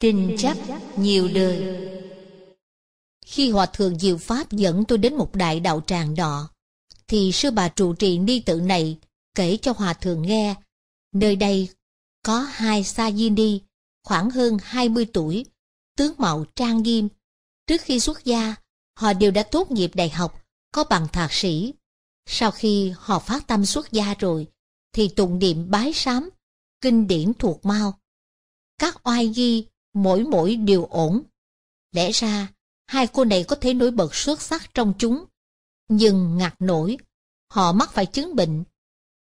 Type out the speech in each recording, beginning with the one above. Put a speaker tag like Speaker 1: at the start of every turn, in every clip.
Speaker 1: Tình chấp nhiều đời Khi Hòa Thượng Diệu Pháp dẫn tôi đến một đại đạo tràng nọ, thì sư bà trụ trì ni tự này kể cho Hòa Thượng nghe, nơi đây có hai sa di ni, khoảng hơn 20 tuổi, tướng mạo trang nghiêm. Trước khi xuất gia, họ đều đã tốt nghiệp đại học, có bằng thạc sĩ. Sau khi họ phát tâm xuất gia rồi, thì tụng niệm bái sám, kinh điển thuộc mau. Các oai ghi mỗi mỗi đều ổn. Lẽ ra, hai cô này có thể nổi bật xuất sắc trong chúng. Nhưng ngạc nổi, họ mắc phải chứng bệnh,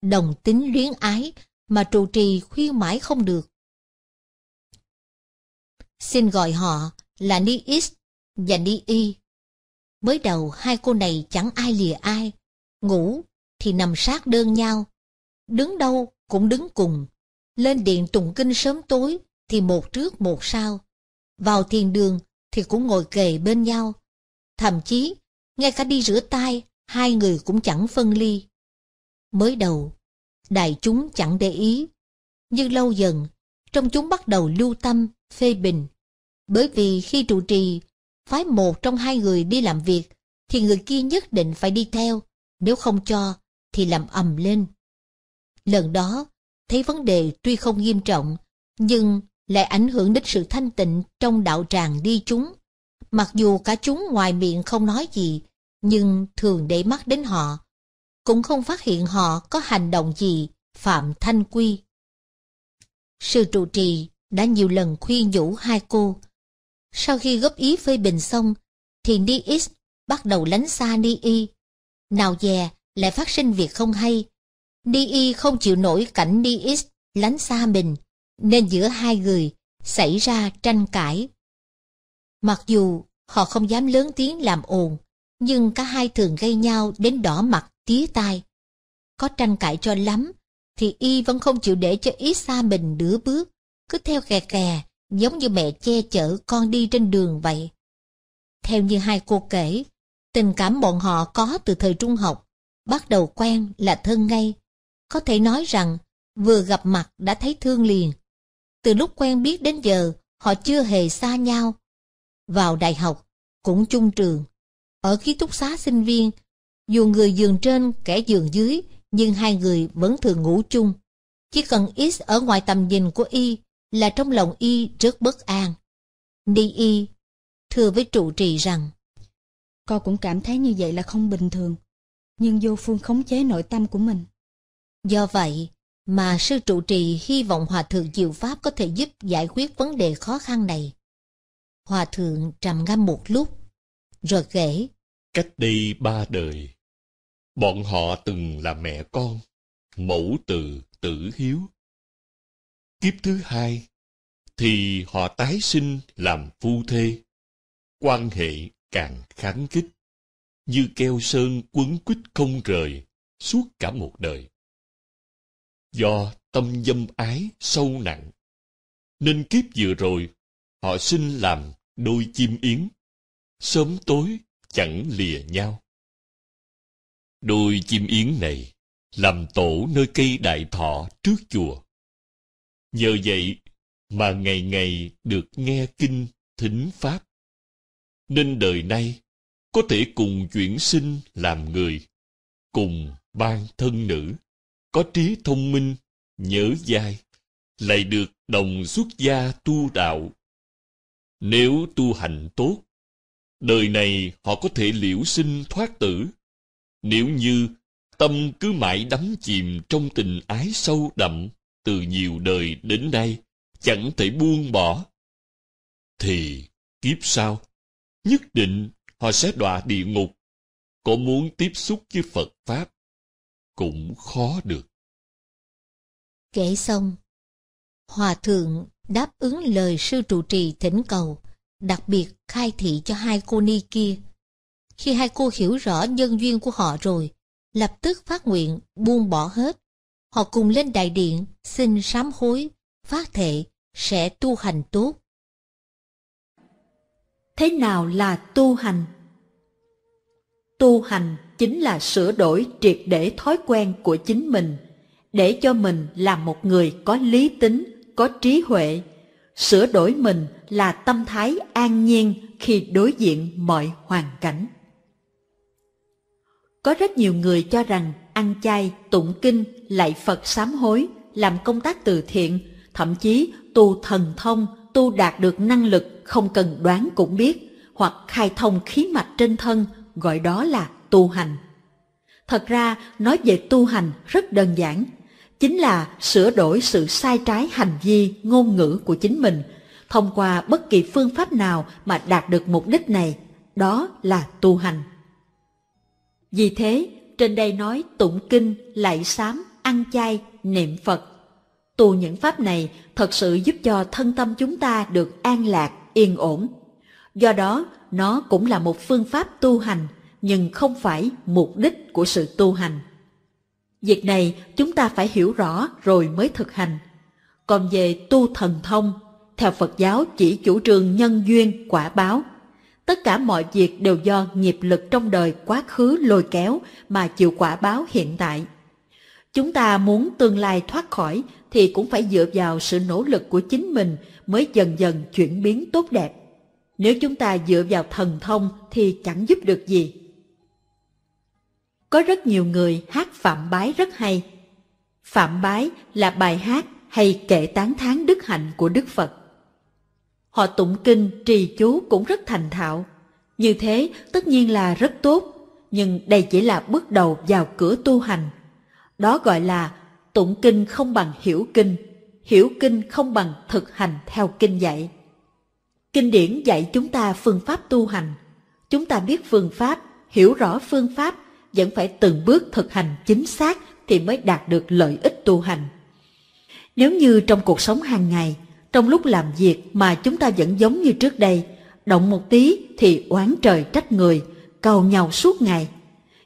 Speaker 1: đồng tính luyến ái mà trụ trì khuyên mãi không được. Xin gọi họ là Ni X và Ni Y. Mới đầu hai cô này chẳng ai lìa ai, ngủ thì nằm sát đơn nhau, đứng đâu cũng đứng cùng, lên điện tụng kinh sớm tối thì một trước một sau. Vào thiền đường thì cũng ngồi kề bên nhau. Thậm chí, ngay cả đi rửa tay, hai người cũng chẳng phân ly. Mới đầu, đại chúng chẳng để ý. Nhưng lâu dần, trong chúng bắt đầu lưu tâm, phê bình. Bởi vì khi trụ trì, phái một trong hai người đi làm việc, thì người kia nhất định phải đi theo. Nếu không cho, thì làm ầm lên. Lần đó, thấy vấn đề tuy không nghiêm trọng, nhưng lại ảnh hưởng đến sự thanh tịnh trong đạo tràng đi chúng. Mặc dù cả chúng ngoài miệng không nói gì, nhưng thường để mắt đến họ, cũng không phát hiện họ có hành động gì phạm thanh quy. Sư trụ trì đã nhiều lần khuyên nhủ hai cô. Sau khi góp ý phê bình xong, thì Ni X bắt đầu lánh xa Ni Y. Nào dè lại phát sinh việc không hay. Ni Y không chịu nổi cảnh Ni X lánh xa mình, nên giữa hai người xảy ra tranh cãi. Mặc dù họ không dám lớn tiếng làm ồn, nhưng cả hai thường gây nhau đến đỏ mặt tía tai. Có tranh cãi cho lắm, thì y vẫn không chịu để cho ý xa mình nửa bước, cứ theo kè kè, giống như mẹ che chở con đi trên đường vậy. Theo như hai cô kể, tình cảm bọn họ có từ thời trung học, bắt đầu quen là thân ngay. Có thể nói rằng, vừa gặp mặt đã thấy thương liền, từ lúc quen biết đến giờ, họ chưa hề xa nhau. Vào đại học, cũng chung trường. Ở ký túc xá sinh viên, dù người giường trên, kẻ giường dưới, nhưng hai người vẫn thường ngủ chung. Chỉ cần X ở ngoài tầm nhìn của Y là trong lòng Y rất bất an. Đi Y thưa với trụ trì rằng
Speaker 2: Con cũng cảm thấy như vậy là không bình thường, nhưng vô phương khống chế nội tâm của mình.
Speaker 1: Do vậy, mà sư trụ trì hy vọng Hòa Thượng Diệu Pháp có thể giúp giải quyết vấn đề khó khăn này. Hòa Thượng trầm ngâm một lúc, rồi kể.
Speaker 3: Cách đây ba đời, bọn họ từng là mẹ con, mẫu từ tử hiếu. Kiếp thứ hai, thì họ tái sinh làm phu thê. Quan hệ càng kháng kích, như keo sơn quấn quýt không rời suốt cả một đời do tâm dâm ái sâu nặng. Nên kiếp vừa rồi, họ sinh làm đôi chim yến, sớm tối chẳng lìa nhau. Đôi chim yến này làm tổ nơi cây đại thọ trước chùa. Nhờ vậy mà ngày ngày được nghe kinh thính pháp. Nên đời nay có thể cùng chuyển sinh làm người, cùng ban thân nữ có trí thông minh, nhớ dai, lại được đồng xuất gia tu đạo. Nếu tu hành tốt, đời này họ có thể liễu sinh thoát tử. Nếu như tâm cứ mãi đắm chìm trong tình ái sâu đậm từ nhiều đời đến nay, chẳng thể buông bỏ, thì kiếp sau, nhất định họ sẽ đọa địa ngục. Có muốn tiếp xúc với Phật Pháp, cũng khó được.
Speaker 1: Kể xong, Hòa Thượng đáp ứng lời sư trụ trì thỉnh cầu, đặc biệt khai thị cho hai cô ni kia. Khi hai cô hiểu rõ nhân duyên của họ rồi, lập tức phát nguyện buông bỏ hết. Họ cùng lên đại điện xin sám hối, phát thệ sẽ tu hành tốt.
Speaker 4: Thế nào là tu hành? Tu hành chính là sửa đổi triệt để thói quen của chính mình để cho mình là một người có lý tính có trí huệ sửa đổi mình là tâm thái an nhiên khi đối diện mọi hoàn cảnh. Có rất nhiều người cho rằng ăn chay, tụng kinh, lạy Phật sám hối, làm công tác từ thiện, thậm chí tu thần thông, tu đạt được năng lực không cần đoán cũng biết, hoặc khai thông khí mạch trên thân, gọi đó là tu hành. Thật ra, nói về tu hành rất đơn giản, chính là sửa đổi sự sai trái hành vi, ngôn ngữ của chính mình, thông qua bất kỳ phương pháp nào mà đạt được mục đích này, đó là tu hành. Vì thế, trên đây nói tụng kinh, lạy sám, ăn chay, niệm Phật. Tu những pháp này thật sự giúp cho thân tâm chúng ta được an lạc, yên ổn. Do đó, nó cũng là một phương pháp tu hành, nhưng không phải mục đích của sự tu hành. Việc này chúng ta phải hiểu rõ rồi mới thực hành. Còn về tu thần thông, theo Phật giáo chỉ chủ trương nhân duyên, quả báo. Tất cả mọi việc đều do nghiệp lực trong đời quá khứ lôi kéo mà chịu quả báo hiện tại. Chúng ta muốn tương lai thoát khỏi thì cũng phải dựa vào sự nỗ lực của chính mình mới dần dần chuyển biến tốt đẹp. Nếu chúng ta dựa vào thần thông thì chẳng giúp được gì. Có rất nhiều người hát phạm bái rất hay. Phạm bái là bài hát hay kệ tán thán đức hạnh của Đức Phật. Họ tụng kinh, trì chú cũng rất thành thạo. Như thế tất nhiên là rất tốt, nhưng đây chỉ là bước đầu vào cửa tu hành. Đó gọi là tụng kinh không bằng hiểu kinh, hiểu kinh không bằng thực hành theo kinh dạy. Kinh điển dạy chúng ta phương pháp tu hành. Chúng ta biết phương pháp, hiểu rõ phương pháp, vẫn phải từng bước thực hành chính xác thì mới đạt được lợi ích tu hành. Nếu như trong cuộc sống hàng ngày, trong lúc làm việc mà chúng ta vẫn giống như trước đây, động một tí thì oán trời trách người, cầu nhau suốt ngày.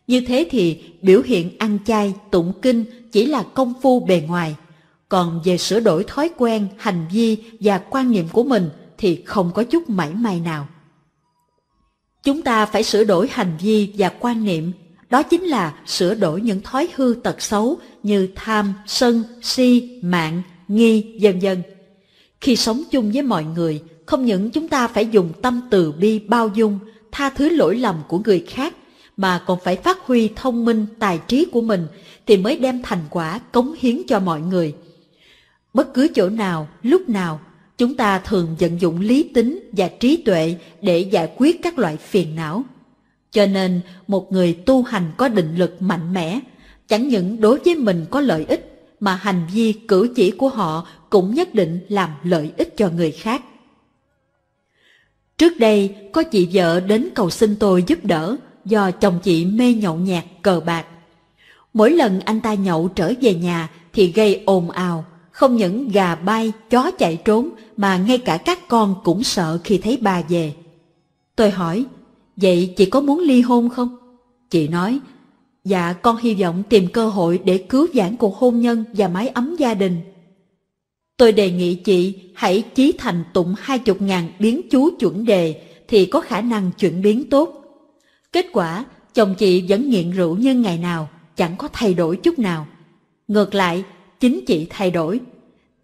Speaker 4: Như thế thì biểu hiện ăn chay, tụng kinh chỉ là công phu bề ngoài. Còn về sửa đổi thói quen, hành vi và quan niệm của mình thì không có chút mảy may nào. Chúng ta phải sửa đổi hành vi và quan niệm, đó chính là sửa đổi những thói hư tật xấu như tham, sân, si, mạng, nghi, vân vân. Khi sống chung với mọi người, không những chúng ta phải dùng tâm từ bi bao dung, tha thứ lỗi lầm của người khác, mà còn phải phát huy thông minh, tài trí của mình thì mới đem thành quả cống hiến cho mọi người. Bất cứ chỗ nào, lúc nào, chúng ta thường vận dụng lý tính và trí tuệ để giải quyết các loại phiền não. Cho nên, một người tu hành có định lực mạnh mẽ, chẳng những đối với mình có lợi ích, mà hành vi cử chỉ của họ cũng nhất định làm lợi ích cho người khác. Trước đây, có chị vợ đến cầu xin tôi giúp đỡ do chồng chị mê nhậu nhạt cờ bạc. Mỗi lần anh ta nhậu trở về nhà thì gây ồn ào, không những gà bay, chó chạy trốn mà ngay cả các con cũng sợ khi thấy bà về. Tôi hỏi, vậy chị có muốn ly hôn không? Chị nói, dạ con hy vọng tìm cơ hội để cứu vãn cuộc hôn nhân và mái ấm gia đình. Tôi đề nghị chị hãy chí thành tụng hai chục ngàn biến chú chuẩn đề thì có khả năng chuyển biến tốt. Kết quả, chồng chị vẫn nghiện rượu như ngày nào, chẳng có thay đổi chút nào. Ngược lại, chính chị thay đổi.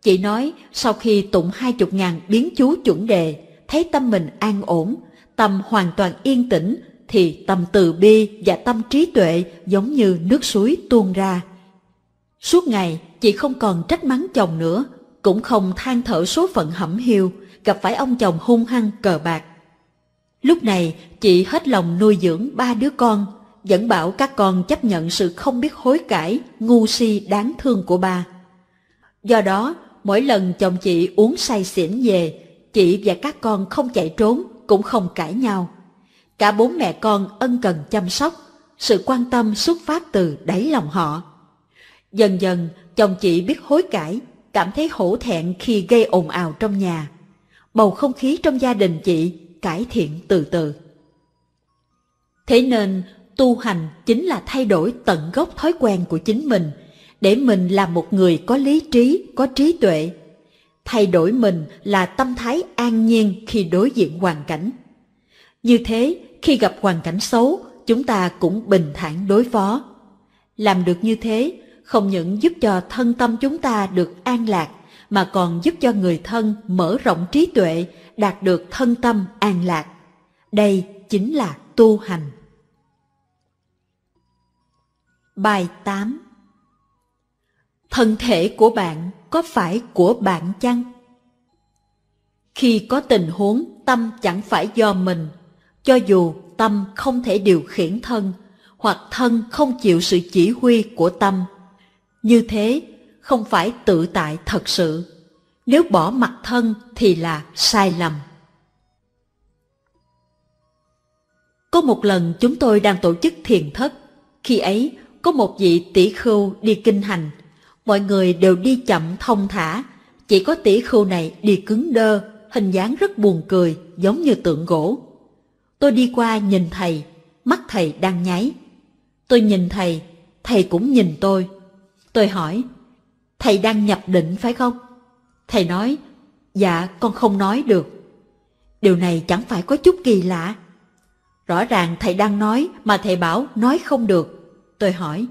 Speaker 4: Chị nói sau khi tụng hai chục ngàn biến chú chuẩn đề, thấy tâm mình an ổn, tâm hoàn toàn yên tĩnh, thì tâm từ bi và tâm trí tuệ giống như nước suối tuôn ra. Suốt ngày, chị không còn trách mắng chồng nữa, cũng không than thở số phận hẩm hiu, gặp phải ông chồng hung hăng cờ bạc. Lúc này, chị hết lòng nuôi dưỡng ba đứa con, vẫn bảo các con chấp nhận sự không biết hối cải, ngu si đáng thương của ba. Do đó, mỗi lần chồng chị uống say xỉn về, chị và các con không chạy trốn, cũng không cãi nhau. Cả bốn mẹ con ân cần chăm sóc, sự quan tâm xuất phát từ đáy lòng họ. Dần dần, chồng chị biết hối cải, cảm thấy hổ thẹn khi gây ồn ào trong nhà. Bầu không khí trong gia đình chị cải thiện từ từ. Thế nên, tu hành chính là thay đổi tận gốc thói quen của chính mình, để mình là một người có lý trí, có trí tuệ. Thay đổi mình là tâm thái an nhiên khi đối diện hoàn cảnh. Như thế, khi gặp hoàn cảnh xấu, chúng ta cũng bình thản đối phó. Làm được như thế, không những giúp cho thân tâm chúng ta được an lạc, mà còn giúp cho người thân mở rộng trí tuệ, đạt được thân tâm an lạc. Đây chính là tu hành. Bài 8 Thân thể của bạn có phải của bạn chăng? Khi có tình huống tâm chẳng phải do mình, cho dù tâm không thể điều khiển thân, hoặc thân không chịu sự chỉ huy của tâm. Như thế không phải tự tại thật sự. Nếu bỏ mặt thân thì là sai lầm. Có một lần chúng tôi đang tổ chức thiền thất. Khi ấy, có một vị tỷ khưu đi kinh hành. Mọi người đều đi chậm thông thả. Chỉ có tỷ khưu này đi cứng đơ, hình dáng rất buồn cười, giống như tượng gỗ. Tôi đi qua nhìn thầy, mắt thầy đang nháy. Tôi nhìn thầy, thầy cũng nhìn tôi. Tôi hỏi, thầy đang nhập định phải không? Thầy nói, dạ con không nói được. Điều này chẳng phải có chút kỳ lạ. Rõ ràng thầy đang nói mà thầy bảo nói không được. Tôi hỏi,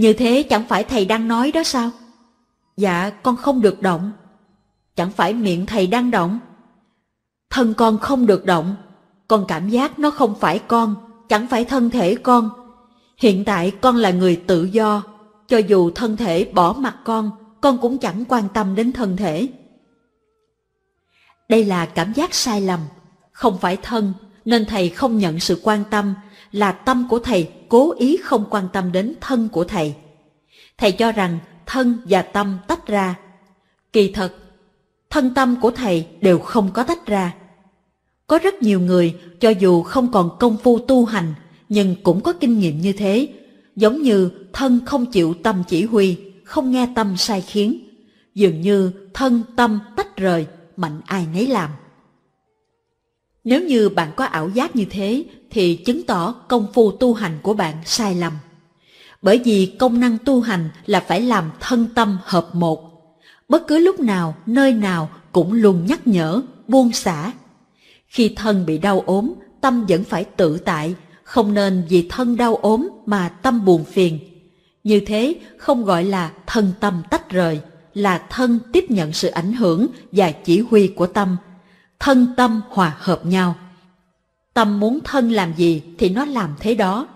Speaker 4: như thế chẳng phải thầy đang nói đó sao? Dạ con không được động. Chẳng phải miệng thầy đang động. Thân con không được động. Con cảm giác nó không phải con, chẳng phải thân thể con. Hiện tại con là người tự do, cho dù thân thể bỏ mặt con, con cũng chẳng quan tâm đến thân thể. Đây là cảm giác sai lầm, không phải thân, nên thầy không nhận sự quan tâm, là tâm của thầy cố ý không quan tâm đến thân của thầy. Thầy cho rằng thân và tâm tách ra. Kỳ thật, thân tâm của thầy đều không có tách ra. Có rất nhiều người cho dù không còn công phu tu hành nhưng cũng có kinh nghiệm như thế, giống như thân không chịu tâm chỉ huy, không nghe tâm sai khiến, dường như thân tâm tách rời, mạnh ai nấy làm. Nếu như bạn có ảo giác như thế thì chứng tỏ công phu tu hành của bạn sai lầm. Bởi vì công năng tu hành là phải làm thân tâm hợp một. Bất cứ lúc nào, nơi nào cũng luôn nhắc nhở, buông xả. Khi thân bị đau ốm, tâm vẫn phải tự tại, không nên vì thân đau ốm mà tâm buồn phiền. Như thế không gọi là thân tâm tách rời, là thân tiếp nhận sự ảnh hưởng và chỉ huy của tâm. Thân tâm hòa hợp nhau. Tâm muốn thân làm gì thì nó làm thế đó.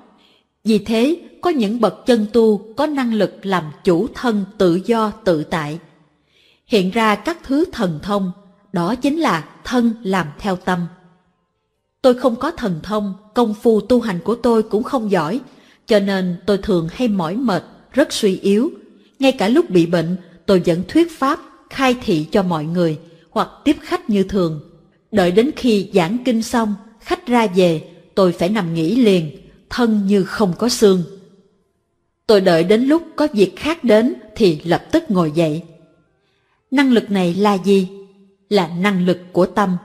Speaker 4: Vì thế, có những bậc chân tu có năng lực làm chủ thân tự do tự tại. Hiện ra các thứ thần thông, đó chính là thân làm theo tâm. Tôi không có thần thông, công phu tu hành của tôi cũng không giỏi, cho nên tôi thường hay mỏi mệt, rất suy yếu. Ngay cả lúc bị bệnh, tôi vẫn thuyết pháp, khai thị cho mọi người, hoặc tiếp khách như thường. Đợi đến khi giảng kinh xong, khách ra về, tôi phải nằm nghỉ liền, thân như không có xương. Tôi đợi đến lúc có việc khác đến thì lập tức ngồi dậy. Năng lực này là gì? Là năng lực của tâm.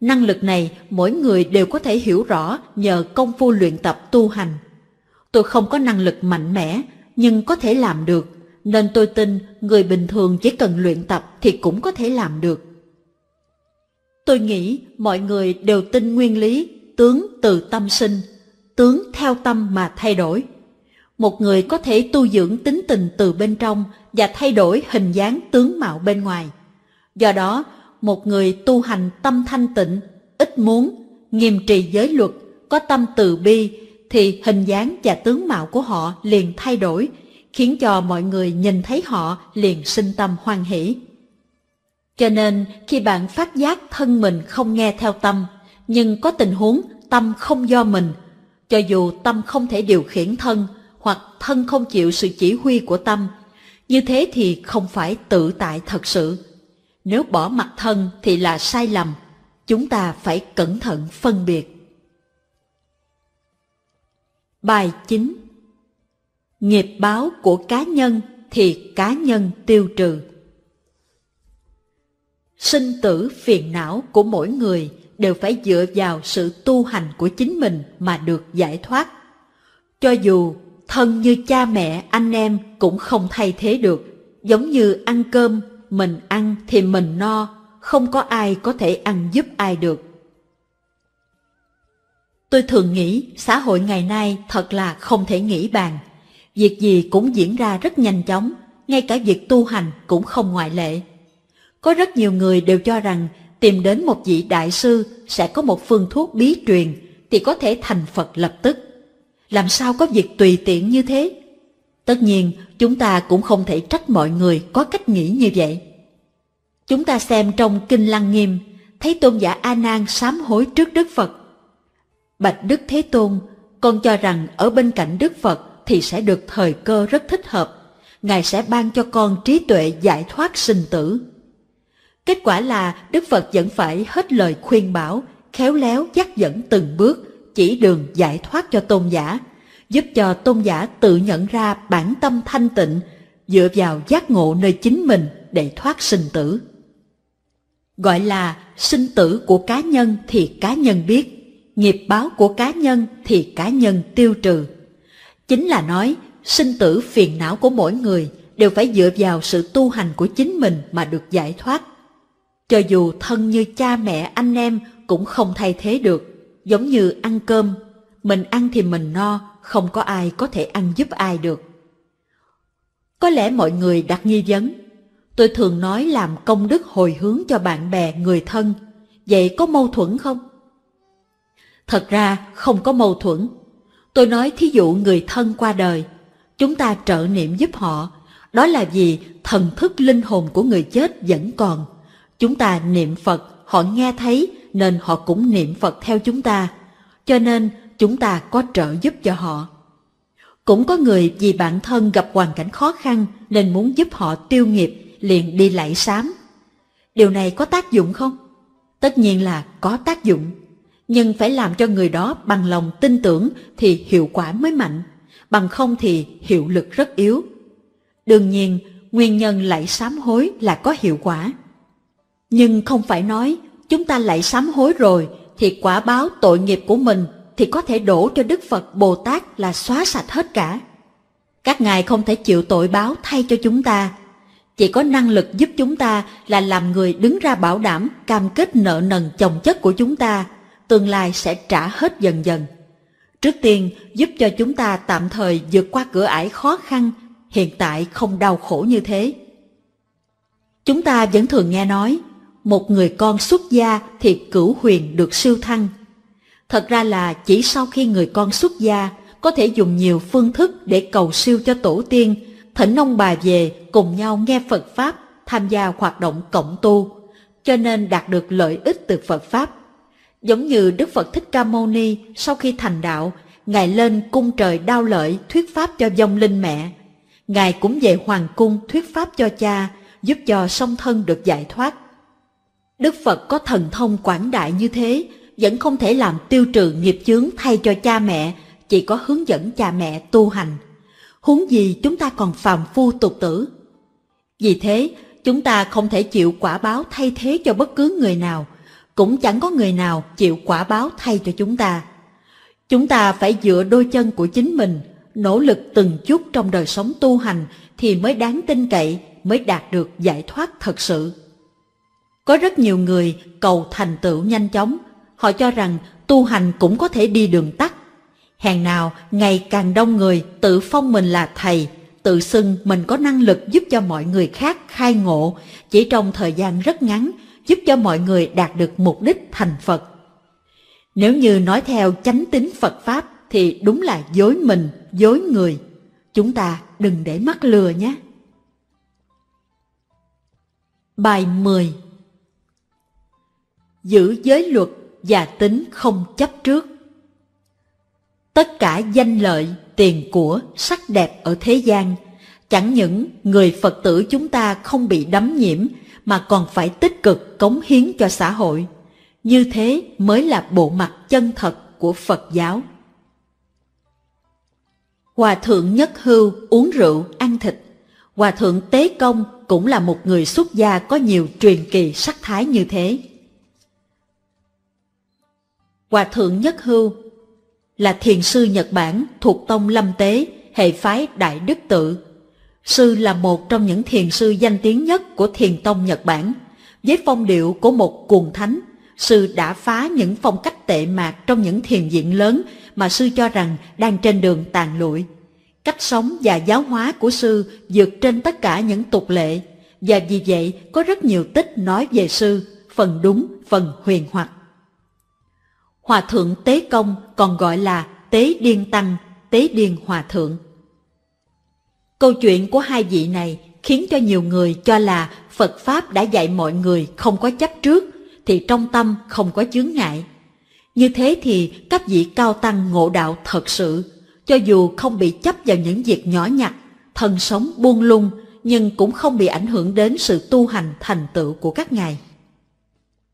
Speaker 4: Năng lực này mỗi người đều có thể hiểu rõ nhờ công phu luyện tập tu hành. Tôi không có năng lực mạnh mẽ, nhưng có thể làm được, nên tôi tin người bình thường chỉ cần luyện tập thì cũng có thể làm được. Tôi nghĩ mọi người đều tin nguyên lý tướng từ tâm sinh, tướng theo tâm mà thay đổi. Một người có thể tu dưỡng tính tình từ bên trong và thay đổi hình dáng tướng mạo bên ngoài. Do đó, một người tu hành tâm thanh tịnh, ít muốn, nghiêm trì giới luật, có tâm từ bi, thì hình dáng và tướng mạo của họ liền thay đổi, khiến cho mọi người nhìn thấy họ liền sinh tâm hoan hỷ. Cho nên khi bạn phát giác thân mình không nghe theo tâm, nhưng có tình huống tâm không do mình, cho dù tâm không thể điều khiển thân hoặc thân không chịu sự chỉ huy của tâm, như thế thì không phải tự tại thật sự. Nếu bỏ mặt thân thì là sai lầm, chúng ta phải cẩn thận phân biệt. Bài 9 Nghiệp báo của cá nhân thì cá nhân tiêu trừ. Sinh tử phiền não của mỗi người đều phải dựa vào sự tu hành của chính mình mà được giải thoát. Cho dù thân như cha mẹ, anh em cũng không thay thế được, giống như ăn cơm mình ăn thì mình no, không có ai có thể ăn giúp ai được. Tôi thường nghĩ xã hội ngày nay thật là không thể nghĩ bàn. Việc gì cũng diễn ra rất nhanh chóng, ngay cả việc tu hành cũng không ngoại lệ. Có rất nhiều người đều cho rằng tìm đến một vị đại sư sẽ có một phương thuốc bí truyền thì có thể thành Phật lập tức. Làm sao có việc tùy tiện như thế? Tất nhiên, chúng ta cũng không thể trách mọi người có cách nghĩ như vậy. Chúng ta xem trong Kinh Lăng Nghiêm, thấy tôn giả A Nan sám hối trước Đức Phật. Bạch Đức Thế Tôn, con cho rằng ở bên cạnh Đức Phật thì sẽ được thời cơ rất thích hợp. Ngài sẽ ban cho con trí tuệ giải thoát sinh tử. Kết quả là Đức Phật vẫn phải hết lời khuyên bảo, khéo léo dắt dẫn từng bước, chỉ đường giải thoát cho tôn giả, giúp cho tôn giả tự nhận ra bản tâm thanh tịnh, dựa vào giác ngộ nơi chính mình để thoát sinh tử. Gọi là sinh tử của cá nhân thì cá nhân biết, nghiệp báo của cá nhân thì cá nhân tiêu trừ. Chính là nói, sinh tử phiền não của mỗi người đều phải dựa vào sự tu hành của chính mình mà được giải thoát. Cho dù thân như cha mẹ anh em cũng không thay thế được, giống như ăn cơm, mình ăn thì mình no, không có ai có thể ăn giúp ai được. Có lẽ mọi người đặt nghi vấn, tôi thường nói làm công đức hồi hướng cho bạn bè, người thân, vậy có mâu thuẫn không? Thật ra không có mâu thuẫn. Tôi nói thí dụ người thân qua đời, chúng ta trợ niệm giúp họ, đó là vì thần thức linh hồn của người chết vẫn còn. Chúng ta niệm Phật, họ nghe thấy nên họ cũng niệm Phật theo chúng ta. Cho nên chúng ta có trợ giúp cho họ. Cũng có người vì bản thân gặp hoàn cảnh khó khăn nên muốn giúp họ tiêu nghiệp liền đi lạy sám. Điều này có tác dụng không? Tất nhiên là có tác dụng, nhưng phải làm cho người đó bằng lòng tin tưởng thì hiệu quả mới mạnh, bằng không thì hiệu lực rất yếu. Đương nhiên, nguyên nhân lạy sám hối là có hiệu quả. Nhưng không phải nói chúng ta lại sám hối rồi thì quả báo tội nghiệp của mình thì có thể đổ cho Đức Phật Bồ Tát là xóa sạch hết cả. Các ngài không thể chịu tội báo thay cho chúng ta. Chỉ có năng lực giúp chúng ta là làm người đứng ra bảo đảm cam kết nợ nần chồng chất của chúng ta, tương lai sẽ trả hết dần dần. Trước tiên giúp cho chúng ta tạm thời vượt qua cửa ải khó khăn, hiện tại không đau khổ như thế. Chúng ta vẫn thường nghe nói, một người con xuất gia thì cửu huyền được siêu thăng. Thật ra là chỉ sau khi người con xuất gia có thể dùng nhiều phương thức để cầu siêu cho tổ tiên, thỉnh ông bà về cùng nhau nghe Phật Pháp, tham gia hoạt động cộng tu, cho nên đạt được lợi ích từ Phật Pháp. Giống như Đức Phật Thích Ca Mâu Ni sau khi thành đạo, Ngài lên cung trời đao lợi thuyết Pháp cho vong linh mẹ. Ngài cũng về Hoàng cung thuyết Pháp cho cha, giúp cho song thân được giải thoát. Đức Phật có thần thông quảng đại như thế, vẫn không thể làm tiêu trừ nghiệp chướng thay cho cha mẹ, chỉ có hướng dẫn cha mẹ tu hành. Huống gì chúng ta còn phàm phu tục tử. Vì thế, chúng ta không thể chịu quả báo thay thế cho bất cứ người nào, cũng chẳng có người nào chịu quả báo thay cho chúng ta. Chúng ta phải dựa đôi chân của chính mình, nỗ lực từng chút trong đời sống tu hành thì mới đáng tin cậy, mới đạt được giải thoát thật sự. Có rất nhiều người cầu thành tựu nhanh chóng, họ cho rằng tu hành cũng có thể đi đường tắt. Hàng nào ngày càng đông người tự phong mình là thầy, tự xưng mình có năng lực giúp cho mọi người khác khai ngộ, chỉ trong thời gian rất ngắn, giúp cho mọi người đạt được mục đích thành Phật. Nếu như nói theo chánh tính Phật Pháp thì đúng là dối mình, dối người. Chúng ta đừng để mắc lừa nhé. Bài 10 Giữ giới luật và tính không chấp trước. Tất cả danh lợi, tiền của, sắc đẹp ở thế gian, chẳng những người Phật tử chúng ta không bị đắm nhiễm mà còn phải tích cực cống hiến cho xã hội. Như thế mới là bộ mặt chân thật của Phật giáo. Hòa thượng Nhất Hưu uống rượu, ăn thịt. Hòa thượng Tế Công cũng là một người xuất gia có nhiều truyền kỳ sắc thái như thế. Hòa thượng Nhất Hưu là thiền sư Nhật Bản thuộc tông Lâm Tế, hệ phái Đại Đức Tự. Sư là một trong những thiền sư danh tiếng nhất của thiền tông Nhật Bản. Với phong điệu của một cuồng thánh, sư đã phá những phong cách tệ mạc trong những thiền viện lớn mà sư cho rằng đang trên đường tàn lụi. Cách sống và giáo hóa của sư vượt trên tất cả những tục lệ, và vì vậy có rất nhiều tích nói về sư, phần đúng, phần huyền hoặc. Hòa thượng Tế Công còn gọi là Tế Điên Tăng, Tế Điên Hòa Thượng. Câu chuyện của hai vị này khiến cho nhiều người cho là Phật Pháp đã dạy mọi người không có chấp trước, thì trong tâm không có chướng ngại. Như thế thì các vị cao tăng ngộ đạo thật sự, cho dù không bị chấp vào những việc nhỏ nhặt, thân sống buông lung, nhưng cũng không bị ảnh hưởng đến sự tu hành thành tựu của các ngài.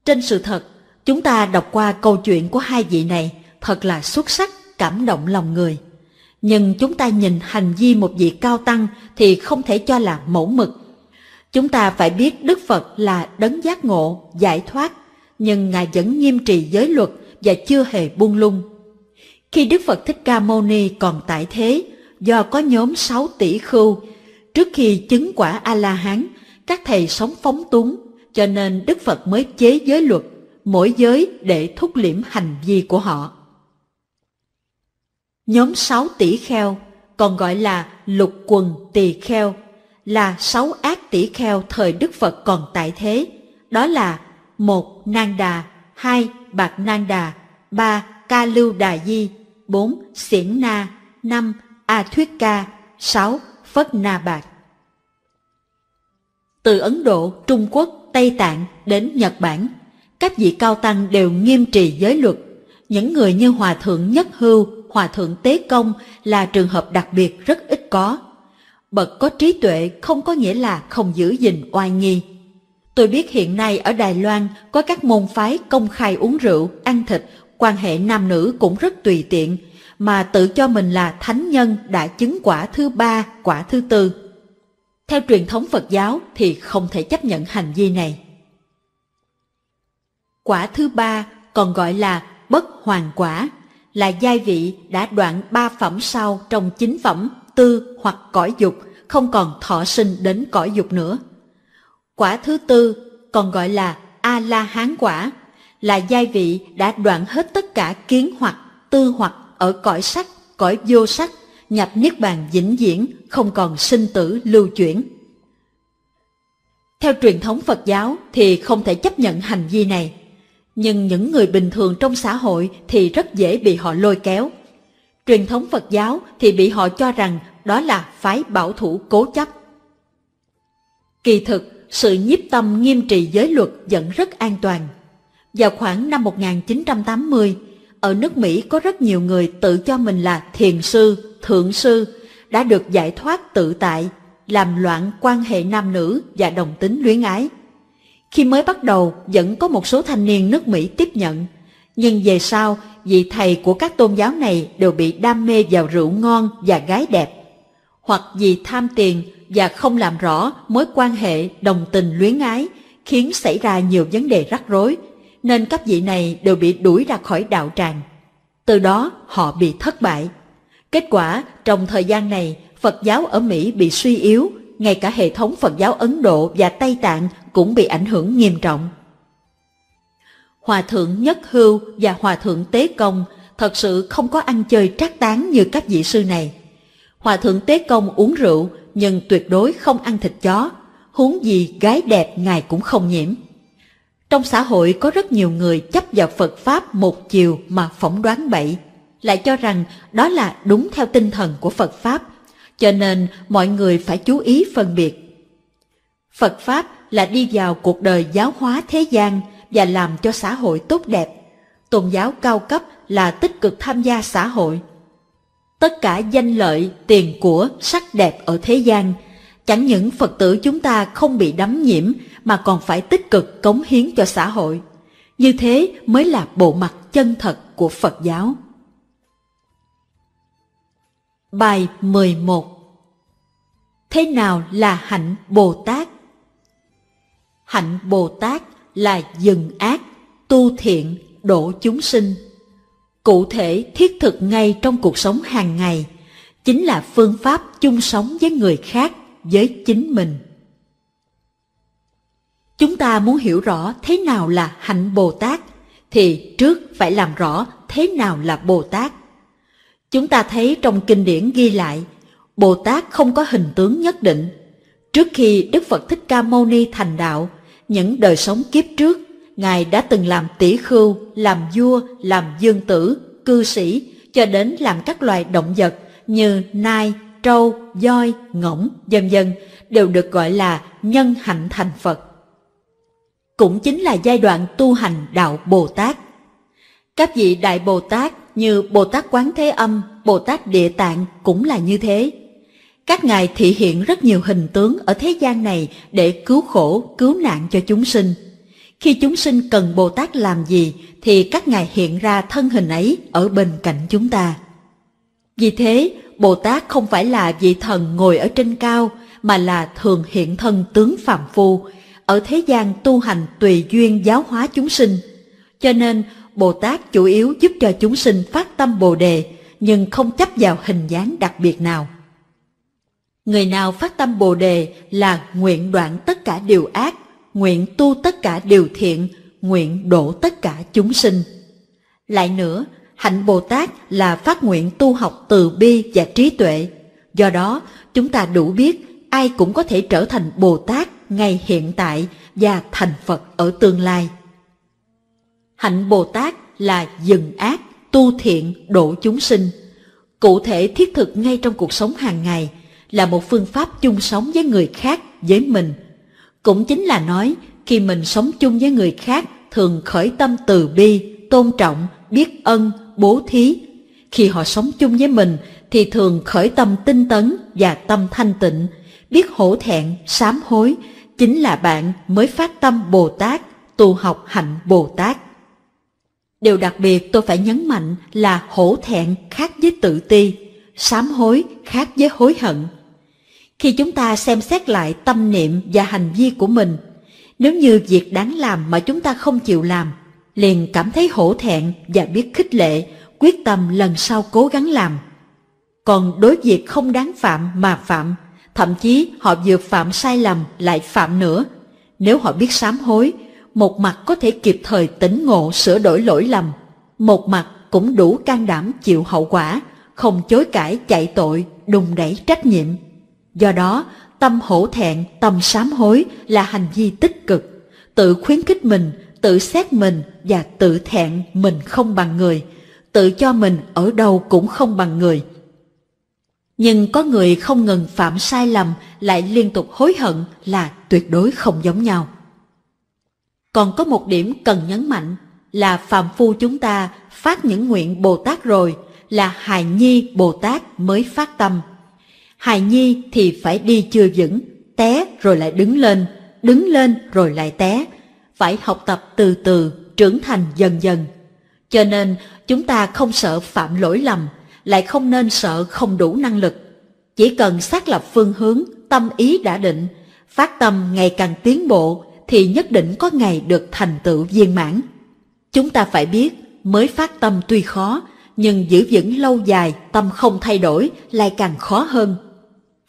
Speaker 4: Trên sự thật, chúng ta đọc qua câu chuyện của hai vị này thật là xuất sắc, cảm động lòng người. Nhưng chúng ta nhìn hành vi một vị cao tăng thì không thể cho là mẫu mực. Chúng ta phải biết Đức Phật là đấng giác ngộ, giải thoát, nhưng Ngài vẫn nghiêm trì giới luật và chưa hề buông lung. Khi Đức Phật Thích Ca Mâu Ni còn tại thế, do có nhóm sáu tỷ khưu, trước khi chứng quả A-la-hán, các thầy sống phóng túng, cho nên Đức Phật mới chế giới luật, mỗi giới để thúc liễm hành vi của họ. Nhóm sáu tỷ kheo, còn gọi là lục quần tỳ kheo, là sáu ác tỷ kheo thời Đức Phật còn tại thế, đó là một Nang Đà, hai Bạc Nang Đà, ba Ca Lưu Đà Di, bốn Xiển Na, năm A Thuyết Ca, sáu Phất Na Bạc. Từ Ấn Độ, Trung Quốc, Tây Tạng đến Nhật Bản, các vị cao tăng đều nghiêm trì giới luật. Những người như Hòa Thượng Nhất Hưu, Hòa Thượng Tế Công là trường hợp đặc biệt rất ít có. Bậc có trí tuệ không có nghĩa là không giữ gìn oai nghi. Tôi biết hiện nay ở Đài Loan có các môn phái công khai uống rượu, ăn thịt, quan hệ nam nữ cũng rất tùy tiện, mà tự cho mình là thánh nhân đã chứng quả thứ ba, quả thứ tư. Theo truyền thống Phật giáo thì không thể chấp nhận hành vi này. Quả thứ ba còn gọi là bất hoàn quả, là giai vị đã đoạn ba phẩm sau trong chính phẩm tư hoặc cõi dục, không còn thọ sinh đến cõi dục nữa. Quả thứ tư còn gọi là A-la-hán quả, là giai vị đã đoạn hết tất cả kiến hoặc, tư hoặc ở cõi sắc, cõi vô sắc, nhập niết bàn vĩnh viễn, không còn sinh tử lưu chuyển. Theo truyền thống Phật giáo thì không thể chấp nhận hành vi này, nhưng những người bình thường trong xã hội thì rất dễ bị họ lôi kéo. Truyền thống Phật giáo thì bị họ cho rằng đó là phái bảo thủ cố chấp. Kỳ thực, sự nhiếp tâm nghiêm trì giới luật vẫn rất an toàn. Vào khoảng năm 1980, ở nước Mỹ có rất nhiều người tự cho mình là thiền sư, thượng sư, đã được giải thoát tự tại, làm loạn quan hệ nam nữ và đồng tính luyến ái. Khi mới bắt đầu vẫn có một số thanh niên nước Mỹ tiếp nhận, nhưng về sau vị thầy của các tôn giáo này đều bị đam mê vào rượu ngon và gái đẹp, hoặc vì tham tiền và không làm rõ mối quan hệ đồng tình luyến ái khiến xảy ra nhiều vấn đề rắc rối, nên các vị này đều bị đuổi ra khỏi đạo tràng. Từ đó họ bị thất bại. Kết quả, trong thời gian này, Phật giáo ở Mỹ bị suy yếu, ngay cả hệ thống Phật giáo Ấn Độ và Tây Tạng cũng bị ảnh hưởng nghiêm trọng. Hòa thượng Nhất Hưu và Hòa thượng Tế Công thật sự không có ăn chơi trác tán như các vị sư này. Hòa thượng Tế Công uống rượu nhưng tuyệt đối không ăn thịt chó, huống gì gái đẹp ngài cũng không nhiễm. Trong xã hội có rất nhiều người chấp vào Phật Pháp một chiều mà phỏng đoán bậy, lại cho rằng đó là đúng theo tinh thần của Phật Pháp, cho nên mọi người phải chú ý phân biệt. Phật Pháp là đi vào cuộc đời giáo hóa thế gian và làm cho xã hội tốt đẹp. Tôn giáo cao cấp là tích cực tham gia xã hội. Tất cả danh lợi, tiền của, sắc đẹp ở thế gian, chẳng những Phật tử chúng ta không bị đắm nhiễm mà còn phải tích cực cống hiến cho xã hội. Như thế mới là bộ mặt chân thật của Phật giáo. Bài 11 Thế nào là hạnh Bồ Tát? Hạnh Bồ Tát là dừng ác, tu thiện, độ chúng sinh. Cụ thể thiết thực ngay trong cuộc sống hàng ngày, chính là phương pháp chung sống với người khác, với chính mình. Chúng ta muốn hiểu rõ thế nào là hạnh Bồ Tát, thì trước phải làm rõ thế nào là Bồ Tát. Chúng ta thấy trong kinh điển ghi lại, Bồ Tát không có hình tướng nhất định. Trước khi Đức Phật Thích Ca Mâu Ni thành đạo, những đời sống kiếp trước, Ngài đã từng làm tỷ khưu, làm vua, làm dương tử, cư sĩ, cho đến làm các loài động vật như nai, trâu, voi, ngỗng, vân vân đều được gọi là nhân hạnh thành Phật. Cũng chính là giai đoạn tu hành đạo Bồ Tát. Các vị Đại Bồ Tát như Bồ Tát Quán Thế Âm, Bồ Tát Địa Tạng cũng là như thế. Các ngài thị hiện rất nhiều hình tướng ở thế gian này để cứu khổ, cứu nạn cho chúng sinh. Khi chúng sinh cần Bồ Tát làm gì thì các ngài hiện ra thân hình ấy ở bên cạnh chúng ta. Vì thế, Bồ Tát không phải là vị thần ngồi ở trên cao mà là thường hiện thân tướng phàm phu, ở thế gian tu hành tùy duyên giáo hóa chúng sinh. Cho nên, Bồ Tát chủ yếu giúp cho chúng sinh phát tâm Bồ đề, nhưng không chấp vào hình dáng đặc biệt nào. Người nào phát tâm Bồ đề là nguyện đoạn tất cả điều ác, nguyện tu tất cả điều thiện, nguyện độ tất cả chúng sinh. Lại nữa, hạnh Bồ Tát là phát nguyện tu học từ bi và trí tuệ. Do đó, chúng ta đủ biết ai cũng có thể trở thành Bồ Tát ngay hiện tại và thành Phật ở tương lai. Hạnh Bồ Tát là dừng ác, tu thiện, độ chúng sinh. Cụ thể thiết thực ngay trong cuộc sống hàng ngày là một phương pháp chung sống với người khác, với mình. Cũng chính là nói, khi mình sống chung với người khác thường khởi tâm từ bi, tôn trọng, biết ân, bố thí. Khi họ sống chung với mình thì thường khởi tâm tinh tấn và tâm thanh tịnh, biết hổ thẹn, sám hối, chính là bạn mới phát tâm Bồ Tát, tu học hạnh Bồ Tát. Điều đặc biệt tôi phải nhấn mạnh là hổ thẹn khác với tự ti, sám hối khác với hối hận. Khi chúng ta xem xét lại tâm niệm và hành vi của mình, nếu như việc đáng làm mà chúng ta không chịu làm, liền cảm thấy hổ thẹn và biết khích lệ, quyết tâm lần sau cố gắng làm. Còn đối việc không đáng phạm mà phạm, thậm chí họ vừa phạm sai lầm lại phạm nữa. Nếu họ biết sám hối, một mặt có thể kịp thời tỉnh ngộ sửa đổi lỗi lầm, một mặt cũng đủ can đảm chịu hậu quả, không chối cãi chạy tội, đùng đẩy trách nhiệm. Do đó, tâm hổ thẹn, tâm sám hối là hành vi tích cực, tự khuyến khích mình, tự xét mình và tự thẹn mình không bằng người, tự cho mình ở đâu cũng không bằng người. Nhưng có người không ngừng phạm sai lầm lại liên tục hối hận là tuyệt đối không giống nhau. Còn có một điểm cần nhấn mạnh là phàm phu chúng ta phát những nguyện Bồ Tát rồi là hài nhi Bồ Tát mới phát tâm. Hài nhi thì phải đi chưa vững, té rồi lại đứng lên, đứng lên rồi lại té, phải học tập từ từ, trưởng thành dần dần. Cho nên chúng ta không sợ phạm lỗi lầm, lại không nên sợ không đủ năng lực. Chỉ cần xác lập phương hướng, tâm ý đã định, phát tâm ngày càng tiến bộ thì nhất định có ngày được thành tựu viên mãn. Chúng ta phải biết, mới phát tâm tuy khó, nhưng giữ vững lâu dài tâm không thay đổi lại càng khó hơn.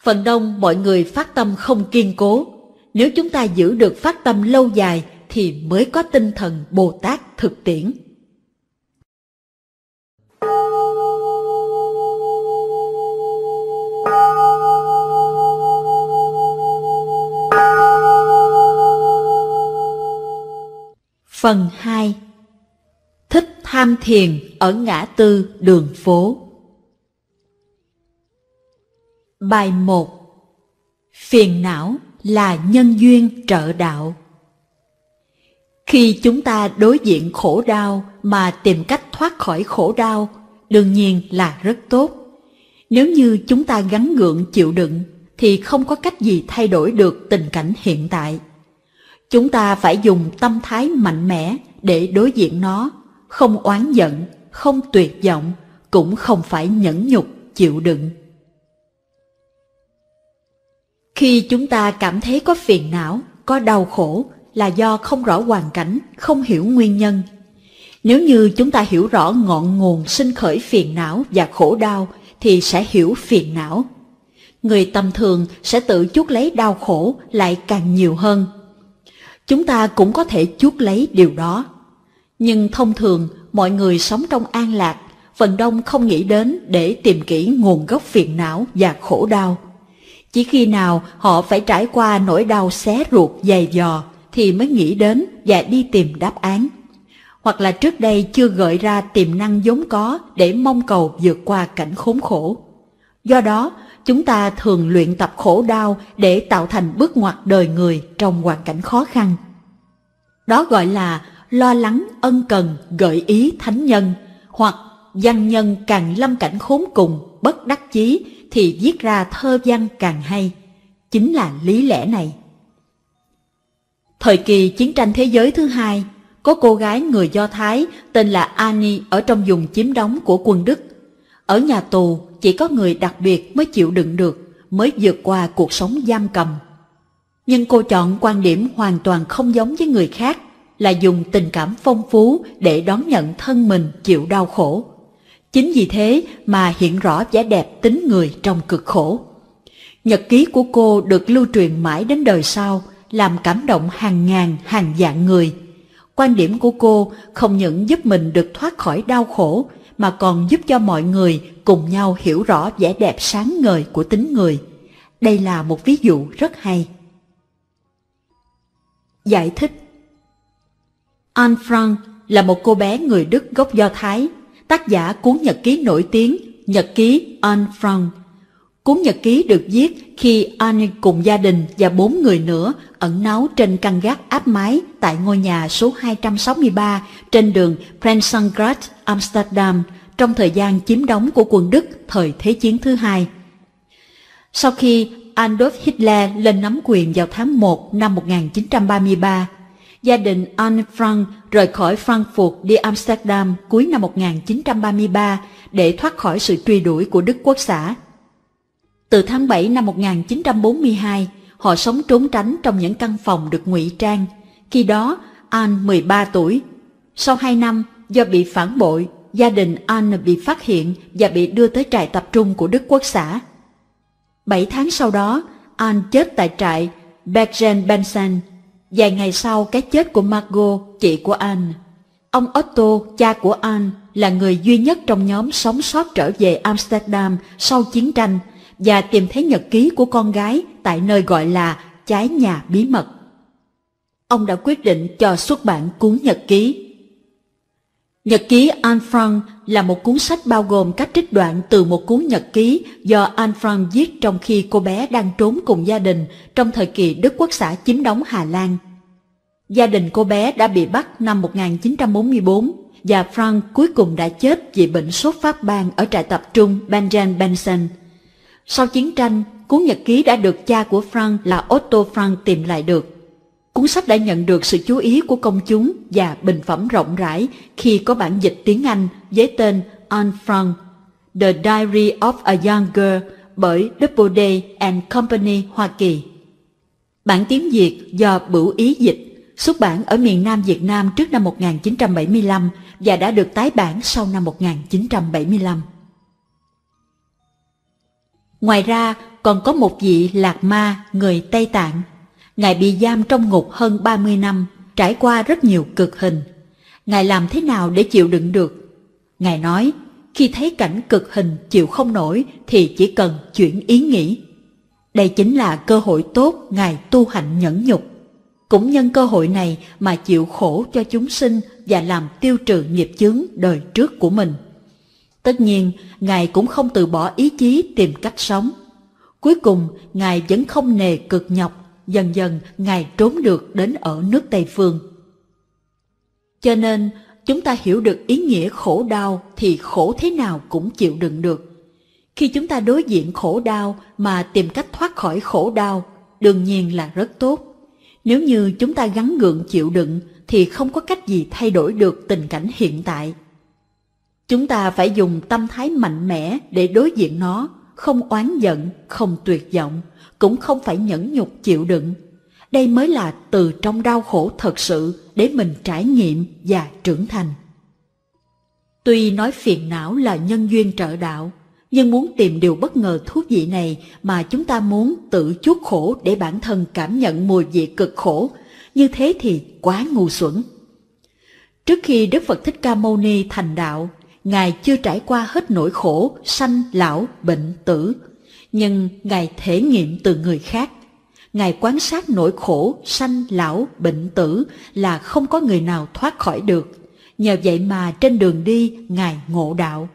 Speaker 4: Phần đông mọi người phát tâm không kiên cố, nếu chúng ta giữ được phát tâm lâu dài thì mới có tinh thần Bồ Tát thực tiễn. Phần 2 Thích tham thiền ở ngã tư đường phố Bài 1 Phiền não là nhân duyên trợ đạo Khi chúng ta đối diện khổ đau mà tìm cách thoát khỏi khổ đau, đương nhiên là rất tốt. Nếu như chúng ta gắn gượng chịu đựng, thì không có cách gì thay đổi được tình cảnh hiện tại. Chúng ta phải dùng tâm thái mạnh mẽ để đối diện nó, không oán giận, không tuyệt vọng, cũng không phải nhẫn nhục chịu đựng. Khi chúng ta cảm thấy có phiền não, có đau khổ là do không rõ hoàn cảnh, không hiểu nguyên nhân. Nếu như chúng ta hiểu rõ ngọn nguồn sinh khởi phiền não và khổ đau thì sẽ hiểu phiền não. Người tầm thường sẽ tự chuốc lấy đau khổ lại càng nhiều hơn. Chúng ta cũng có thể chuốt lấy điều đó. Nhưng thông thường mọi người sống trong an lạc, phần đông không nghĩ đến để tìm kỹ nguồn gốc phiền não và khổ đau Chỉ khi nào họ phải trải qua nỗi đau xé ruột dày dò thì mới nghĩ đến và đi tìm đáp án. Hoặc là trước đây chưa gợi ra tiềm năng vốn có để mong cầu vượt qua cảnh khốn khổ. Do đó, chúng ta thường luyện tập khổ đau để tạo thành bước ngoặt đời người trong hoàn cảnh khó khăn. Đó gọi là lo lắng ân cần gợi ý thánh nhân, hoặc văn nhân càng lâm cảnh khốn cùng, bất đắc chí thì viết ra thơ văn càng hay. Chính là lý lẽ này. Thời kỳ chiến tranh thế giới thứ hai, có cô gái người Do Thái tên là Annie ở trong vùng chiếm đóng của quân Đức. Ở nhà tù, chỉ có người đặc biệt mới chịu đựng được, mới vượt qua cuộc sống giam cầm. Nhưng cô chọn quan điểm hoàn toàn không giống với người khác, là dùng tình cảm phong phú để đón nhận thân mình chịu đau khổ. Chính vì thế mà hiện rõ vẻ đẹp tính người trong cực khổ. Nhật ký của cô được lưu truyền mãi đến đời sau, làm cảm động hàng ngàn, hàng vạn người. Quan điểm của cô không những giúp mình được thoát khỏi đau khổ, mà còn giúp cho mọi người cùng nhau hiểu rõ vẻ đẹp sáng ngời của tính người. Đây là một ví dụ rất hay. Giải thích Anne Frank là một cô bé người Đức gốc Do Thái, tác giả cuốn nhật ký nổi tiếng Nhật ký Anne Frank. Cuốn nhật ký được viết khi Anne cùng gia đình và bốn người nữa ẩn náu trên căn gác áp mái tại ngôi nhà số 263 trên đường Prinsengracht, Amsterdam trong thời gian chiếm đóng của quân Đức thời Thế chiến thứ hai. Sau khi Adolf Hitler lên nắm quyền vào tháng 1 năm 1933, gia đình Anne Frank rời khỏi Frankfurt đi Amsterdam cuối năm 1933 để thoát khỏi sự truy đuổi của Đức Quốc xã. Từ tháng 7 năm 1942, họ sống trốn tránh trong những căn phòng được ngụy trang. Khi đó, Anne 13 tuổi. Sau 2 năm, do bị phản bội, gia đình Anne bị phát hiện và bị đưa tới trại tập trung của Đức Quốc xã. Bảy tháng sau đó, Anne chết tại trại Bergen-Belsen Vài ngày sau cái chết của Margot, chị của Anne, ông Otto, cha của Anne, là người duy nhất trong nhóm sống sót trở về Amsterdam sau chiến tranh và tìm thấy nhật ký của con gái tại nơi gọi là trái nhà bí mật. Ông đã quyết định cho xuất bản cuốn nhật ký. Nhật ký Anne Frank là một cuốn sách bao gồm các trích đoạn từ một cuốn nhật ký do Anne Frank viết trong khi cô bé đang trốn cùng gia đình trong thời kỳ Đức Quốc xã chiếm đóng Hà Lan. Gia đình cô bé đã bị bắt năm 1944 và Frank cuối cùng đã chết vì bệnh sốt phát ban ở trại tập trung Bergen-Belsen. Sau chiến tranh, cuốn nhật ký đã được cha của Frank là Otto Frank tìm lại được. Cuốn sách đã nhận được sự chú ý của công chúng và bình phẩm rộng rãi khi có bản dịch tiếng Anh với tên Anne Frank, The Diary of a Young Girl bởi Doubleday and Company Hoa Kỳ. Bản tiếng Việt do Bửu Ý dịch, xuất bản ở miền Nam Việt Nam trước năm 1975 và đã được tái bản sau năm 1975. Ngoài ra, còn có một vị lạc ma người Tây Tạng Ngài bị giam trong ngục hơn 30 năm, trải qua rất nhiều cực hình. Ngài làm thế nào để chịu đựng được? Ngài nói, khi thấy cảnh cực hình chịu không nổi thì chỉ cần chuyển ý nghĩ. Đây chính là cơ hội tốt Ngài tu hành nhẫn nhục. Cũng nhân cơ hội này mà chịu khổ cho chúng sinh và làm tiêu trừ nghiệp chướng đời trước của mình. Tất nhiên, Ngài cũng không từ bỏ ý chí tìm cách sống. Cuối cùng, Ngài vẫn không nề cực nhọc dần dần Ngài trốn được đến ở nước Tây Phương. Cho nên, chúng ta hiểu được ý nghĩa khổ đau thì khổ thế nào cũng chịu đựng được. Khi chúng ta đối diện khổ đau mà tìm cách thoát khỏi khổ đau, đương nhiên là rất tốt. Nếu như chúng ta gắn gượng chịu đựng thì không có cách gì thay đổi được tình cảnh hiện tại. Chúng ta phải dùng tâm thái mạnh mẽ để đối diện nó, không oán giận, không tuyệt vọng, cũng không phải nhẫn nhục chịu đựng. Đây mới là từ trong đau khổ thật sự để mình trải nghiệm và trưởng thành. Tuy nói phiền não là nhân duyên trợ đạo, nhưng muốn tìm điều bất ngờ thú vị này mà chúng ta muốn tự chuốc khổ để bản thân cảm nhận mùi vị cực khổ, như thế thì quá ngu xuẩn. Trước khi Đức Phật Thích Ca Mâu Ni thành đạo, Ngài chưa trải qua hết nỗi khổ, sanh, lão, bệnh, tử, nhưng Ngài thể nghiệm từ người khác. Ngài quan sát nỗi khổ, sanh, lão, bệnh tử là không có người nào thoát khỏi được. Nhờ vậy mà trên đường đi Ngài ngộ đạo.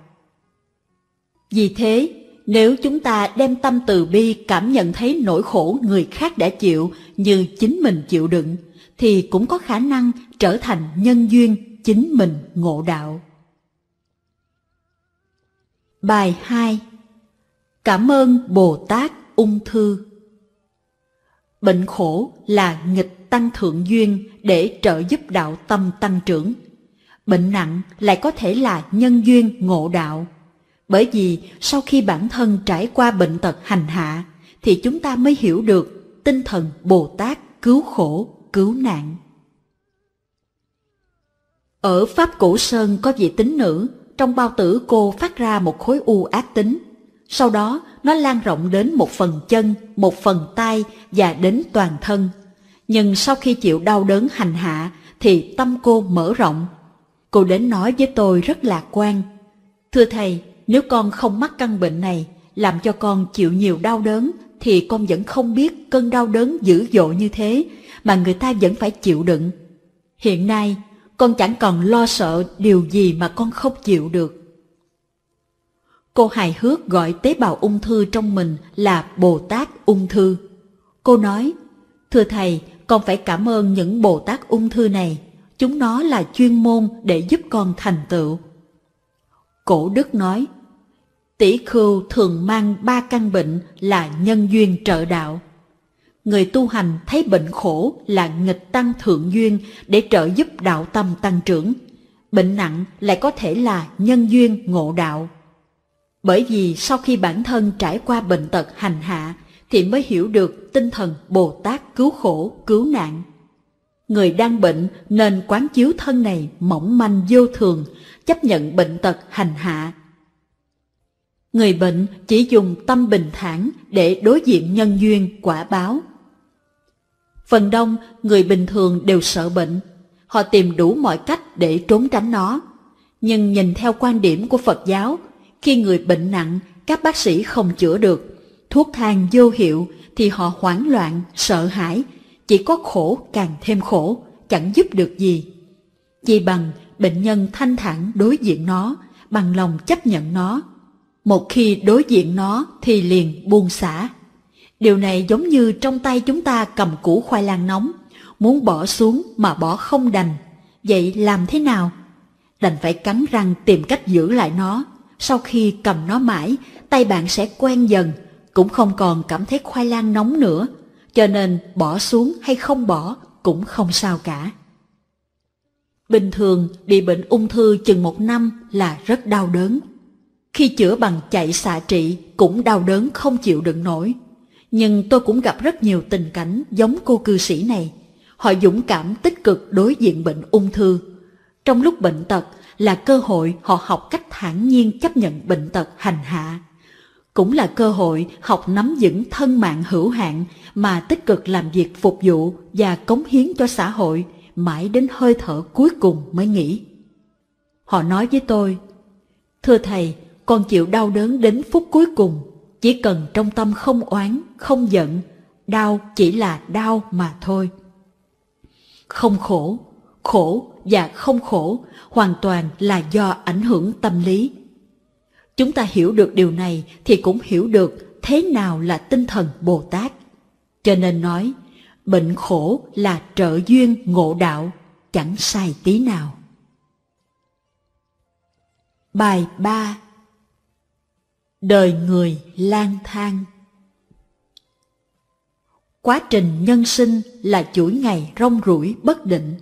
Speaker 4: Vì thế, nếu chúng ta đem tâm từ bi cảm nhận thấy nỗi khổ người khác đã chịu như chính mình chịu đựng, thì cũng có khả năng trở thành nhân duyên chính mình ngộ đạo. Bài 2 Cảm ơn Bồ Tát ung thư Bệnh khổ là nghịch tăng thượng duyên để trợ giúp đạo tâm tăng trưởng. Bệnh nặng lại có thể là nhân duyên ngộ đạo. Bởi vì sau khi bản thân trải qua bệnh tật hành hạ, thì chúng ta mới hiểu được tinh thần Bồ Tát cứu khổ, cứu nạn. Ở Pháp Cổ Sơn có vị tín nữ, trong bao tử cô phát ra một khối u ác tính. Sau đó, nó lan rộng đến một phần chân, một phần tay và đến toàn thân. Nhưng sau khi chịu đau đớn hành hạ, thì tâm cô mở rộng. Cô đến nói với tôi rất lạc quan. Thưa thầy, nếu con không mắc căn bệnh này, làm cho con chịu nhiều đau đớn, thì con vẫn không biết cơn đau đớn dữ dội như thế, mà người ta vẫn phải chịu đựng. Hiện nay, con chẳng còn lo sợ điều gì mà con không chịu được. Cô hài hước gọi tế bào ung thư trong mình là Bồ Tát ung thư. Cô nói, thưa thầy, con phải cảm ơn những Bồ Tát ung thư này, chúng nó là chuyên môn để giúp con thành tựu. Cổ Đức nói, tỷ khưu thường mang ba căn bệnh là nhân duyên trợ đạo người tu hành thấy bệnh khổ là nghịch tăng thượng duyên để trợ giúp đạo tâm tăng trưởng. Bệnh nặng lại có thể là nhân duyên ngộ đạo. Bởi vì sau khi bản thân trải qua bệnh tật hành hạ thì mới hiểu được tinh thần Bồ Tát cứu khổ, cứu nạn. Người đang bệnh nên quán chiếu thân này mỏng manh vô thường, chấp nhận bệnh tật hành hạ. Người bệnh chỉ dùng tâm bình thản để đối diện nhân duyên quả báo Phần đông người bình thường đều sợ bệnh, họ tìm đủ mọi cách để trốn tránh nó. Nhưng nhìn theo quan điểm của Phật giáo, khi người bệnh nặng, các bác sĩ không chữa được, thuốc thang vô hiệu thì họ hoảng loạn, sợ hãi, chỉ có khổ càng thêm khổ, chẳng giúp được gì. Chỉ bằng bệnh nhân thanh thản đối diện nó, bằng lòng chấp nhận nó. Một khi đối diện nó thì liền buông xả, Điều này giống như trong tay chúng ta cầm củ khoai lang nóng, muốn bỏ xuống mà bỏ không đành. Vậy làm thế nào? Đành phải cắn răng tìm cách giữ lại nó. Sau khi cầm nó mãi, tay bạn sẽ quen dần, cũng không còn cảm thấy khoai lang nóng nữa. Cho nên bỏ xuống hay không bỏ cũng không sao cả. Bình thường bị bệnh ung thư chừng một năm là rất đau đớn. Khi chữa bằng chạy xạ trị cũng đau đớn không chịu đựng nổi. Nhưng tôi cũng gặp rất nhiều tình cảnh giống cô cư sĩ này. Họ dũng cảm tích cực đối diện bệnh ung thư. Trong lúc bệnh tật là cơ hội họ học cách thản nhiên chấp nhận bệnh tật hành hạ. Cũng là cơ hội học nắm vững thân mạng hữu hạn mà tích cực làm việc phục vụ và cống hiến cho xã hội mãi đến hơi thở cuối cùng mới nghỉ. Họ nói với tôi, Thưa Thầy, con chịu đau đớn đến phút cuối cùng chỉ cần trong tâm không oán, không giận, đau chỉ là đau mà thôi. Không khổ, khổ và không khổ hoàn toàn là do ảnh hưởng tâm lý. Chúng ta hiểu được điều này thì cũng hiểu được thế nào là tinh thần Bồ Tát. Cho nên nói, bệnh khổ là trợ duyên ngộ đạo, chẳng sai tí nào. Bài 3 Đời người lang thang Quá trình nhân sinh là chuỗi ngày rong ruổi bất định.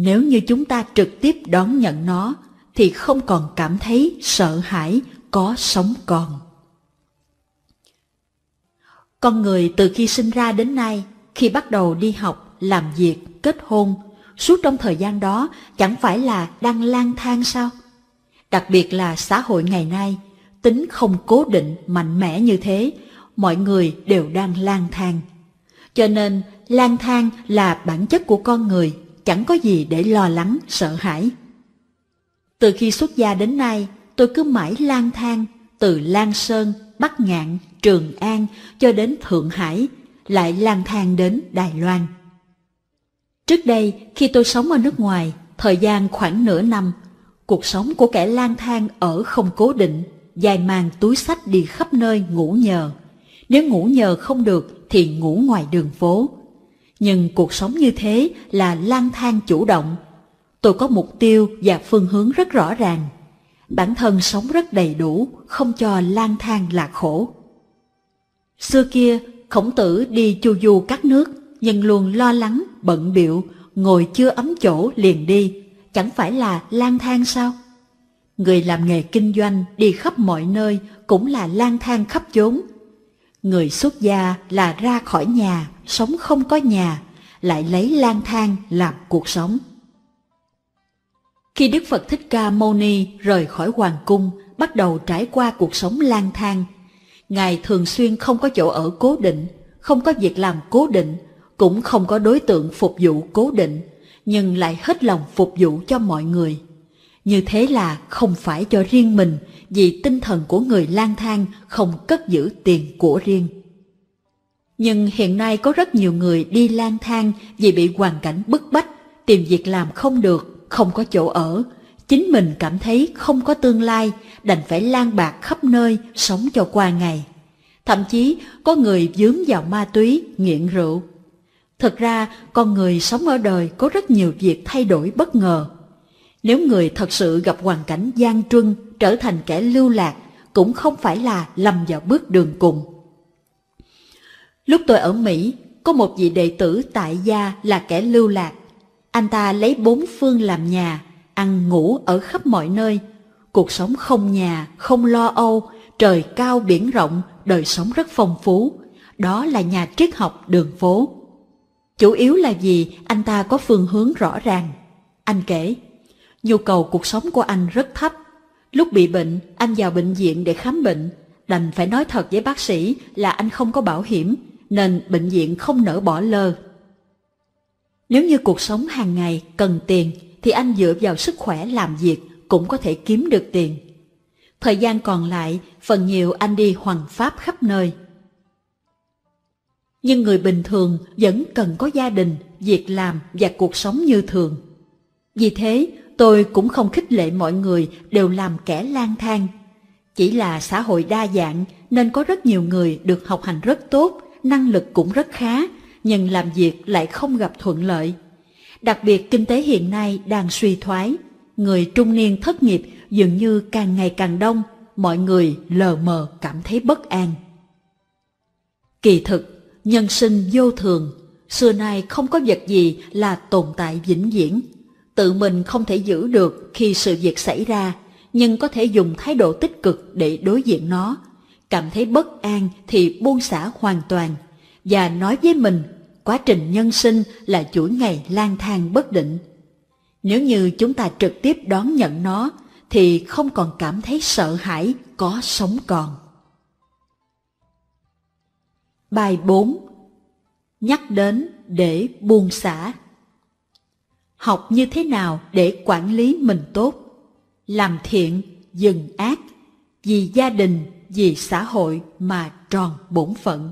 Speaker 4: Nếu như chúng ta trực tiếp đón nhận nó, thì không còn cảm thấy sợ hãi có sống còn. Con người từ khi sinh ra đến nay, khi bắt đầu đi học, làm việc, kết hôn, suốt trong thời gian đó chẳng phải là đang lang thang sao? Đặc biệt là xã hội ngày nay, tính không cố định mạnh mẽ như thế, mọi người đều đang lang thang. Cho nên, lang thang là bản chất của con người, chẳng có gì để lo lắng, sợ hãi. Từ khi xuất gia đến nay, tôi cứ mãi lang thang, từ Lan Sơn, Bắc Ngạn, Trường An cho đến Thượng Hải, lại lang thang đến Đài Loan. Trước đây, khi tôi sống ở nước ngoài, thời gian khoảng nửa năm, cuộc sống của kẻ lang thang ở không cố định, dài màng túi sách đi khắp nơi ngủ nhờ. Nếu ngủ nhờ không được thì ngủ ngoài đường phố. Nhưng cuộc sống như thế là lang thang chủ động. Tôi có mục tiêu và phương hướng rất rõ ràng. Bản thân sống rất đầy đủ, không cho lang thang là khổ. Xưa kia, khổng tử đi chu du các nước, nhưng luôn lo lắng, bận biệu, ngồi chưa ấm chỗ liền đi, chẳng phải là lang thang sao? Người làm nghề kinh doanh đi khắp mọi nơi cũng là lang thang khắp chốn. Người xuất gia là ra khỏi nhà, sống không có nhà, lại lấy lang thang làm cuộc sống. Khi Đức Phật Thích Ca Mâu Ni rời khỏi hoàng cung, bắt đầu trải qua cuộc sống lang thang, Ngài thường xuyên không có chỗ ở cố định, không có việc làm cố định, cũng không có đối tượng phục vụ cố định, nhưng lại hết lòng phục vụ cho mọi người. Như thế là không phải cho riêng mình, vì tinh thần của người lang thang không cất giữ tiền của riêng. Nhưng hiện nay có rất nhiều người đi lang thang vì bị hoàn cảnh bức bách, tìm việc làm không được, không có chỗ ở. Chính mình cảm thấy không có tương lai, đành phải lang bạc khắp nơi, sống cho qua ngày. Thậm chí có người dướng vào ma túy, nghiện rượu. Thực ra, con người sống ở đời có rất nhiều việc thay đổi bất ngờ. Nếu người thật sự gặp hoàn cảnh gian truân, trở thành kẻ lưu lạc, cũng không phải là lầm vào bước đường cùng. Lúc tôi ở Mỹ, có một vị đệ tử tại gia là kẻ lưu lạc. Anh ta lấy bốn phương làm nhà, ăn ngủ ở khắp mọi nơi. Cuộc sống không nhà, không lo âu, trời cao biển rộng, đời sống rất phong phú. Đó là nhà triết học đường phố. Chủ yếu là vì anh ta có phương hướng rõ ràng. Anh kể, nhu cầu cuộc sống của anh rất thấp. Lúc bị bệnh, anh vào bệnh viện để khám bệnh. Đành phải nói thật với bác sĩ là anh không có bảo hiểm, nên bệnh viện không nỡ bỏ lơ. Nếu như cuộc sống hàng ngày cần tiền, thì anh dựa vào sức khỏe làm việc cũng có thể kiếm được tiền. Thời gian còn lại, phần nhiều anh đi hoằng pháp khắp nơi. Nhưng người bình thường vẫn cần có gia đình, việc làm và cuộc sống như thường. Vì thế, tôi cũng không khích lệ mọi người đều làm kẻ lang thang. Chỉ là xã hội đa dạng nên có rất nhiều người được học hành rất tốt, năng lực cũng rất khá, nhưng làm việc lại không gặp thuận lợi. Đặc biệt kinh tế hiện nay đang suy thoái, người trung niên thất nghiệp dường như càng ngày càng đông, mọi người lờ mờ cảm thấy bất an. Kỳ thực, nhân sinh vô thường, xưa nay không có vật gì là tồn tại vĩnh viễn. Tự mình không thể giữ được khi sự việc xảy ra, nhưng có thể dùng thái độ tích cực để đối diện nó. Cảm thấy bất an thì buông xả hoàn toàn, và nói với mình quá trình nhân sinh là chuỗi ngày lang thang bất định. Nếu như chúng ta trực tiếp đón nhận nó, thì không còn cảm thấy sợ hãi có sống còn. Bài 4 Nhắc đến để buông xả Học như thế nào để quản lý mình tốt? Làm thiện, dừng ác, vì gia đình, vì xã hội mà tròn bổn phận.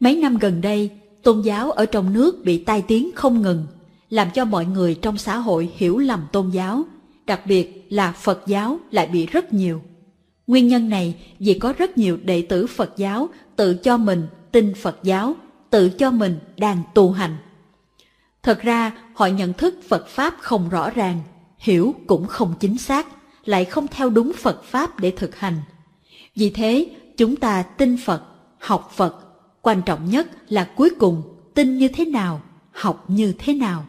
Speaker 4: Mấy năm gần đây, tôn giáo ở trong nước bị tai tiếng không ngừng, làm cho mọi người trong xã hội hiểu lầm tôn giáo, đặc biệt là Phật giáo lại bị rất nhiều. Nguyên nhân này vì có rất nhiều đệ tử Phật giáo tự cho mình tin Phật giáo, tự cho mình đang tu hành. Thật ra họ nhận thức Phật Pháp không rõ ràng, hiểu cũng không chính xác, lại không theo đúng Phật Pháp để thực hành. Vì thế, chúng ta tin Phật, học Phật, quan trọng nhất là cuối cùng tin như thế nào, học như thế nào.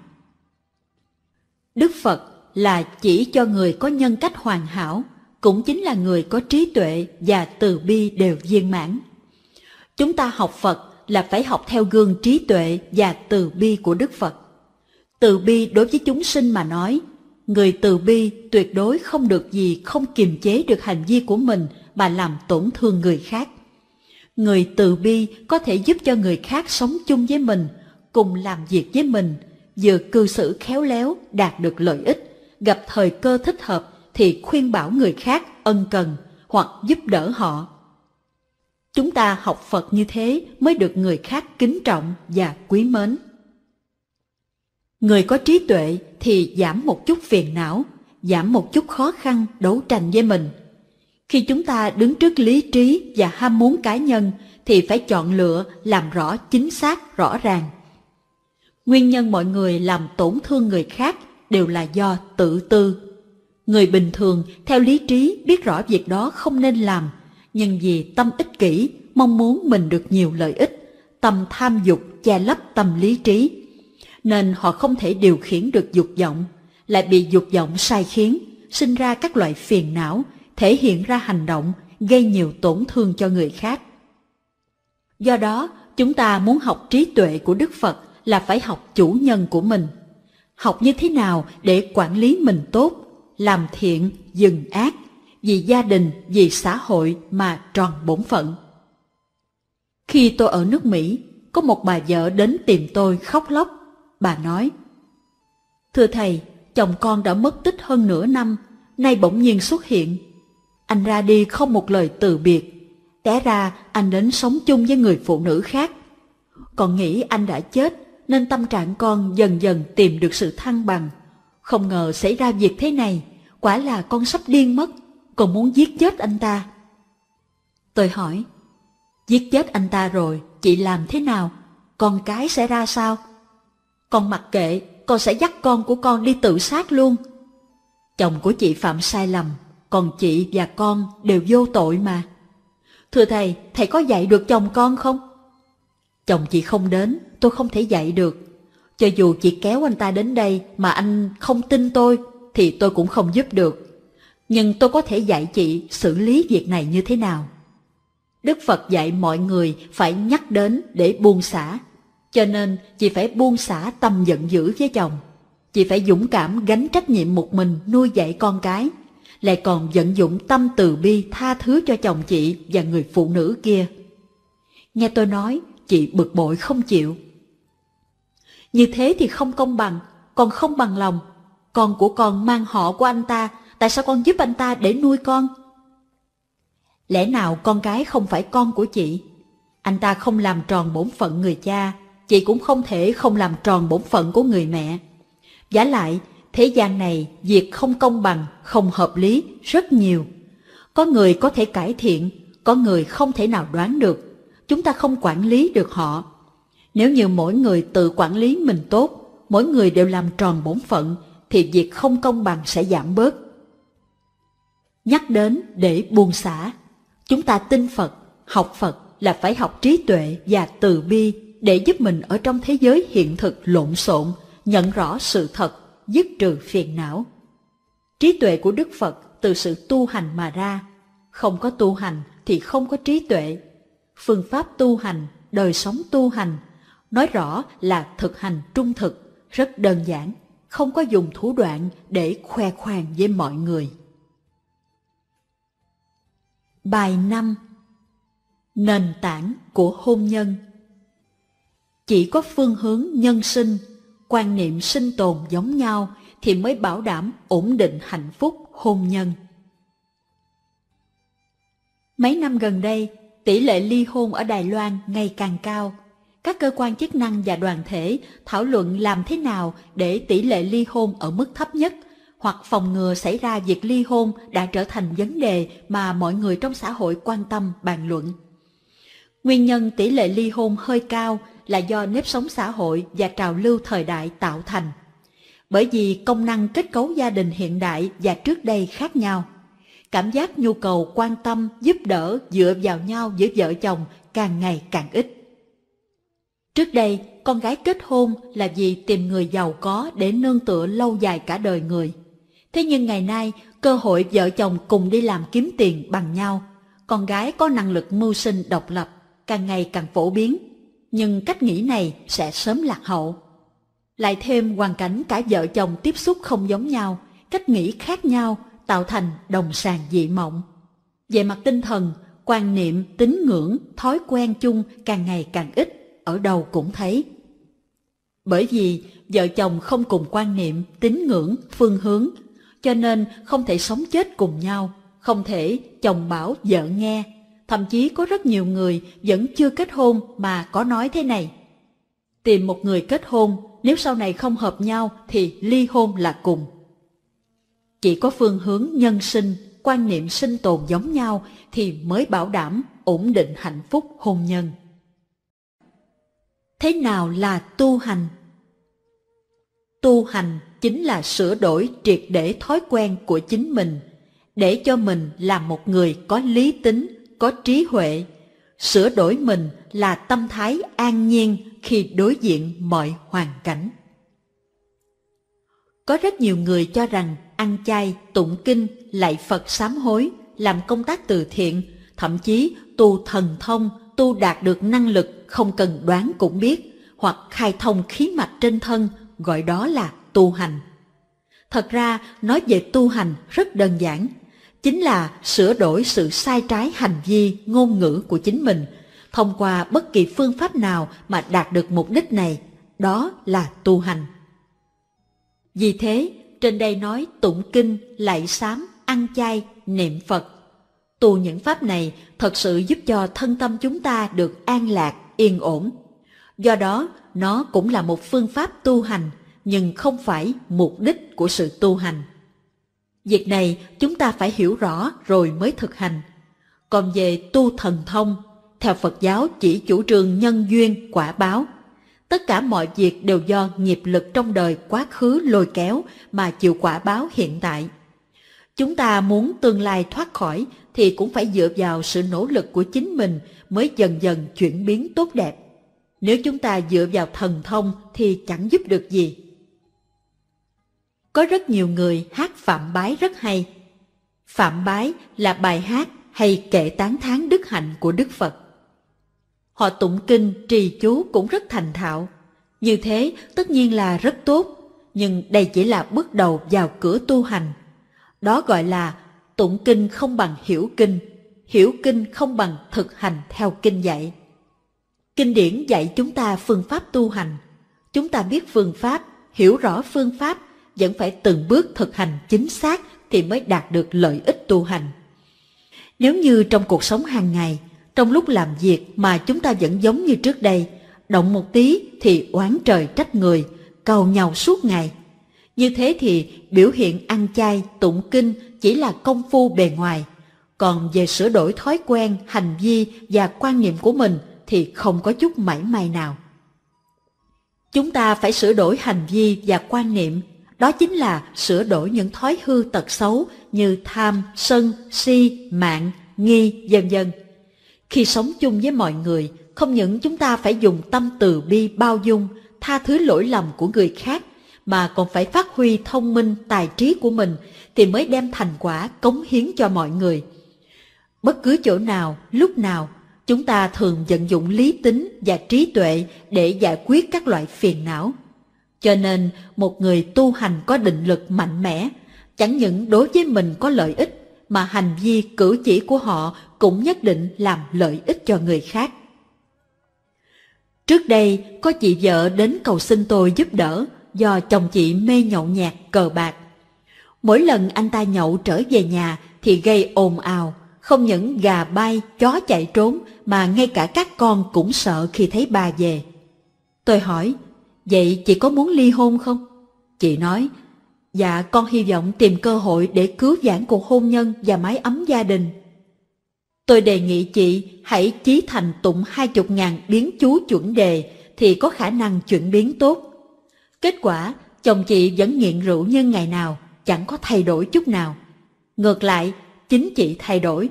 Speaker 4: Đức Phật là chỉ cho người có nhân cách hoàn hảo, cũng chính là người có trí tuệ và từ bi đều viên mãn. Chúng ta học Phật là phải học theo gương trí tuệ và từ bi của Đức Phật. Từ bi đối với chúng sinh mà nói, người từ bi tuyệt đối không được gì không kiềm chế được hành vi của mình mà làm tổn thương người khác. Người từ bi có thể giúp cho người khác sống chung với mình, cùng làm việc với mình, vừa cư xử khéo léo đạt được lợi ích, gặp thời cơ thích hợp thì khuyên bảo người khác ân cần, hoặc giúp đỡ họ. Chúng ta học Phật như thế mới được người khác kính trọng và quý mến. Người có trí tuệ thì giảm một chút phiền não, giảm một chút khó khăn đấu tranh với mình. Khi chúng ta đứng trước lý trí và ham muốn cá nhân thì phải chọn lựa làm rõ chính xác rõ ràng. Nguyên nhân mọi người làm tổn thương người khác đều là do tự tư. Người bình thường theo lý trí biết rõ việc đó không nên làm, nhưng vì tâm ích kỷ, mong muốn mình được nhiều lợi ích, tâm tham dục che lấp tâm lý trí, nên họ không thể điều khiển được dục vọng, lại bị dục vọng sai khiến, sinh ra các loại phiền não, thể hiện ra hành động, gây nhiều tổn thương cho người khác. Do đó, chúng ta muốn học trí tuệ của Đức Phật là phải học chủ nhân của mình. Học như thế nào để quản lý mình tốt, làm thiện, dừng ác, vì gia đình, vì xã hội mà tròn bổn phận. Khi tôi ở nước Mỹ, có một bà vợ đến tìm tôi khóc lóc. Bà nói, Thưa thầy, chồng con đã mất tích hơn nửa năm, nay bỗng nhiên xuất hiện. Anh ra đi không một lời từ biệt, té ra anh đến sống chung với người phụ nữ khác. Còn nghĩ anh đã chết nên tâm trạng con dần dần tìm được sự thăng bằng. Không ngờ xảy ra việc thế này, quả là con sắp điên mất, còn muốn giết chết anh ta. Tôi hỏi, giết chết anh ta rồi, chị làm thế nào? Con cái sẽ ra sao? Con mặc kệ, con sẽ dắt con của con đi tự sát luôn. Chồng của chị phạm sai lầm, còn chị và con đều vô tội mà. Thưa thầy, thầy có dạy được chồng con không? Chồng chị không đến, tôi không thể dạy được. Cho dù chị kéo anh ta đến đây mà anh không tin tôi, thì tôi cũng không giúp được. Nhưng tôi có thể dạy chị xử lý việc này như thế nào. Đức Phật dạy mọi người phải nhắc đến để buông xả. Cho nên chị phải buông xả tâm giận dữ với chồng. Chị phải dũng cảm gánh trách nhiệm một mình nuôi dạy con cái. Lại còn vận dụng tâm từ bi tha thứ cho chồng chị và người phụ nữ kia. Nghe tôi nói, chị bực bội không chịu. Như thế thì không công bằng, còn không bằng lòng. Con của con mang họ của anh ta, tại sao con giúp anh ta để nuôi con? Lẽ nào con cái không phải con của chị? Anh ta không làm tròn bổn phận người cha, chị cũng không thể không làm tròn bổn phận của người mẹ. Giả lại, thế gian này việc không công bằng, không hợp lý rất nhiều. Có người có thể cải thiện, có người không thể nào đoán được. Chúng ta không quản lý được họ. Nếu như mỗi người tự quản lý mình tốt, mỗi người đều làm tròn bổn phận, thì việc không công bằng sẽ giảm bớt. Nhắc đến để buông xả, chúng ta tin Phật, học Phật là phải học trí tuệ và từ bi để giúp mình ở trong thế giới hiện thực lộn xộn, nhận rõ sự thật, dứt trừ phiền não. Trí tuệ của Đức Phật từ sự tu hành mà ra, không có tu hành thì không có trí tuệ. Phương pháp tu hành, đời sống tu hành, nói rõ là thực hành trung thực, rất đơn giản, không có dùng thủ đoạn để khoe khoang với mọi người. Bài 5 Nền tảng của hôn nhân chỉ có phương hướng nhân sinh, quan niệm sinh tồn giống nhau thì mới bảo đảm ổn định hạnh phúc hôn nhân. Mấy năm gần đây, tỷ lệ ly hôn ở Đài Loan ngày càng cao. Các cơ quan chức năng và đoàn thể thảo luận làm thế nào để tỷ lệ ly hôn ở mức thấp nhất – hoặc phòng ngừa xảy ra việc ly hôn đã trở thành vấn đề mà mọi người trong xã hội quan tâm bàn luận. Nguyên nhân tỷ lệ ly hôn hơi cao là do nếp sống xã hội và trào lưu thời đại tạo thành. Bởi vì công năng kết cấu gia đình hiện đại và trước đây khác nhau. Cảm giác nhu cầu quan tâm, giúp đỡ, dựa vào nhau giữa vợ chồng càng ngày càng ít. Trước đây, con gái kết hôn là vì tìm người giàu có để nương tựa lâu dài cả đời người. Thế nhưng ngày nay, cơ hội vợ chồng cùng đi làm kiếm tiền bằng nhau, con gái có năng lực mưu sinh độc lập, càng ngày càng phổ biến. Nhưng cách nghĩ này sẽ sớm lạc hậu. Lại thêm hoàn cảnh cả vợ chồng tiếp xúc không giống nhau, cách nghĩ khác nhau, tạo thành đồng sàng dị mộng. Về mặt tinh thần, quan niệm, tín ngưỡng, thói quen chung càng ngày càng ít, ở đâu cũng thấy. Bởi vì vợ chồng không cùng quan niệm, tín ngưỡng, phương hướng, cho nên không thể sống chết cùng nhau, không thể chồng bảo vợ nghe. Thậm chí có rất nhiều người vẫn chưa kết hôn mà có nói thế này. Tìm một người kết hôn, nếu sau này không hợp nhau thì ly hôn là cùng. Chỉ có phương hướng nhân sinh, quan niệm sinh tồn giống nhau thì mới bảo đảm ổn định hạnh phúc hôn nhân. Thế nào là tu hành? Tu hành chính là sửa đổi triệt để thói quen của chính mình, để cho mình là một người có lý tính, có trí huệ. Sửa đổi mình là tâm thái an nhiên khi đối diện mọi hoàn cảnh. Có rất nhiều người cho rằng ăn chay, tụng kinh, lạy Phật sám hối, làm công tác từ thiện, thậm chí tu thần thông, tu đạt được năng lực không cần đoán cũng biết, hoặc khai thông khí mạch trên thân, gọi đó là tu hành. Thật ra, nói về tu hành rất đơn giản, chính là sửa đổi sự sai trái hành vi, ngôn ngữ của chính mình, thông qua bất kỳ phương pháp nào mà đạt được mục đích này, đó là tu hành. Vì thế, trên đây nói tụng kinh, lạy sám, ăn chay, niệm Phật. Tu những pháp này thật sự giúp cho thân tâm chúng ta được an lạc, yên ổn. Do đó, nó cũng là một phương pháp tu hành, nhưng không phải mục đích của sự tu hành. Việc này chúng ta phải hiểu rõ rồi mới thực hành. Còn về tu thần thông, theo Phật giáo chỉ chủ trương nhân duyên, quả báo. Tất cả mọi việc đều do nghiệp lực trong đời quá khứ lôi kéo mà chịu quả báo hiện tại. Chúng ta muốn tương lai thoát khỏi thì cũng phải dựa vào sự nỗ lực của chính mình mới dần dần chuyển biến tốt đẹp. Nếu chúng ta dựa vào thần thông thì chẳng giúp được gì. Có rất nhiều người hát phạm bái rất hay. Phạm bái là bài hát hay kệ tán thán đức hạnh của Đức Phật. Họ tụng kinh, trì chú cũng rất thành thạo. Như thế tất nhiên là rất tốt, nhưng đây chỉ là bước đầu vào cửa tu hành. Đó gọi là tụng kinh không bằng hiểu kinh, hiểu kinh không bằng thực hành theo kinh dạy. Kinh điển dạy chúng ta phương pháp tu hành. Chúng ta biết phương pháp, hiểu rõ phương pháp, vẫn phải từng bước thực hành chính xác thì mới đạt được lợi ích tu hành. Nếu như trong cuộc sống hàng ngày, trong lúc làm việc mà chúng ta vẫn giống như trước đây, động một tí thì oán trời trách người, cầu nhau suốt ngày. Như thế thì biểu hiện ăn chay, tụng kinh chỉ là công phu bề ngoài. Còn về sửa đổi thói quen, hành vi và quan niệm của mình thì không có chút mảy may nào. Chúng ta phải sửa đổi hành vi và quan niệm, đó chính là sửa đổi những thói hư tật xấu như tham, sân, si, mạng, nghi, vân vân. Khi sống chung với mọi người, không những chúng ta phải dùng tâm từ bi bao dung, tha thứ lỗi lầm của người khác, mà còn phải phát huy thông minh, tài trí của mình thì mới đem thành quả cống hiến cho mọi người. Bất cứ chỗ nào, lúc nào, chúng ta thường vận dụng lý tính và trí tuệ để giải quyết các loại phiền não. Cho nên, một người tu hành có định lực mạnh mẽ, chẳng những đối với mình có lợi ích, mà hành vi cử chỉ của họ cũng nhất định làm lợi ích cho người khác. Trước đây, có chị vợ đến cầu xin tôi giúp đỡ do chồng chị mê nhậu nhạt cờ bạc. Mỗi lần anh ta nhậu trở về nhà thì gây ồn ào, không những gà bay, chó chạy trốn mà ngay cả các con cũng sợ khi thấy bà về. Tôi hỏi, vậy chị có muốn ly hôn không? Chị nói, dạ con hy vọng tìm cơ hội để cứu vãn cuộc hôn nhân và mái ấm gia đình. Tôi đề nghị chị hãy chí thành tụng hai chục ngàn biến chú chuẩn đề thì có khả năng chuyển biến tốt. Kết quả, chồng chị vẫn nghiện rượu như ngày nào, chẳng có thay đổi chút nào. Ngược lại, chính chị thay đổi.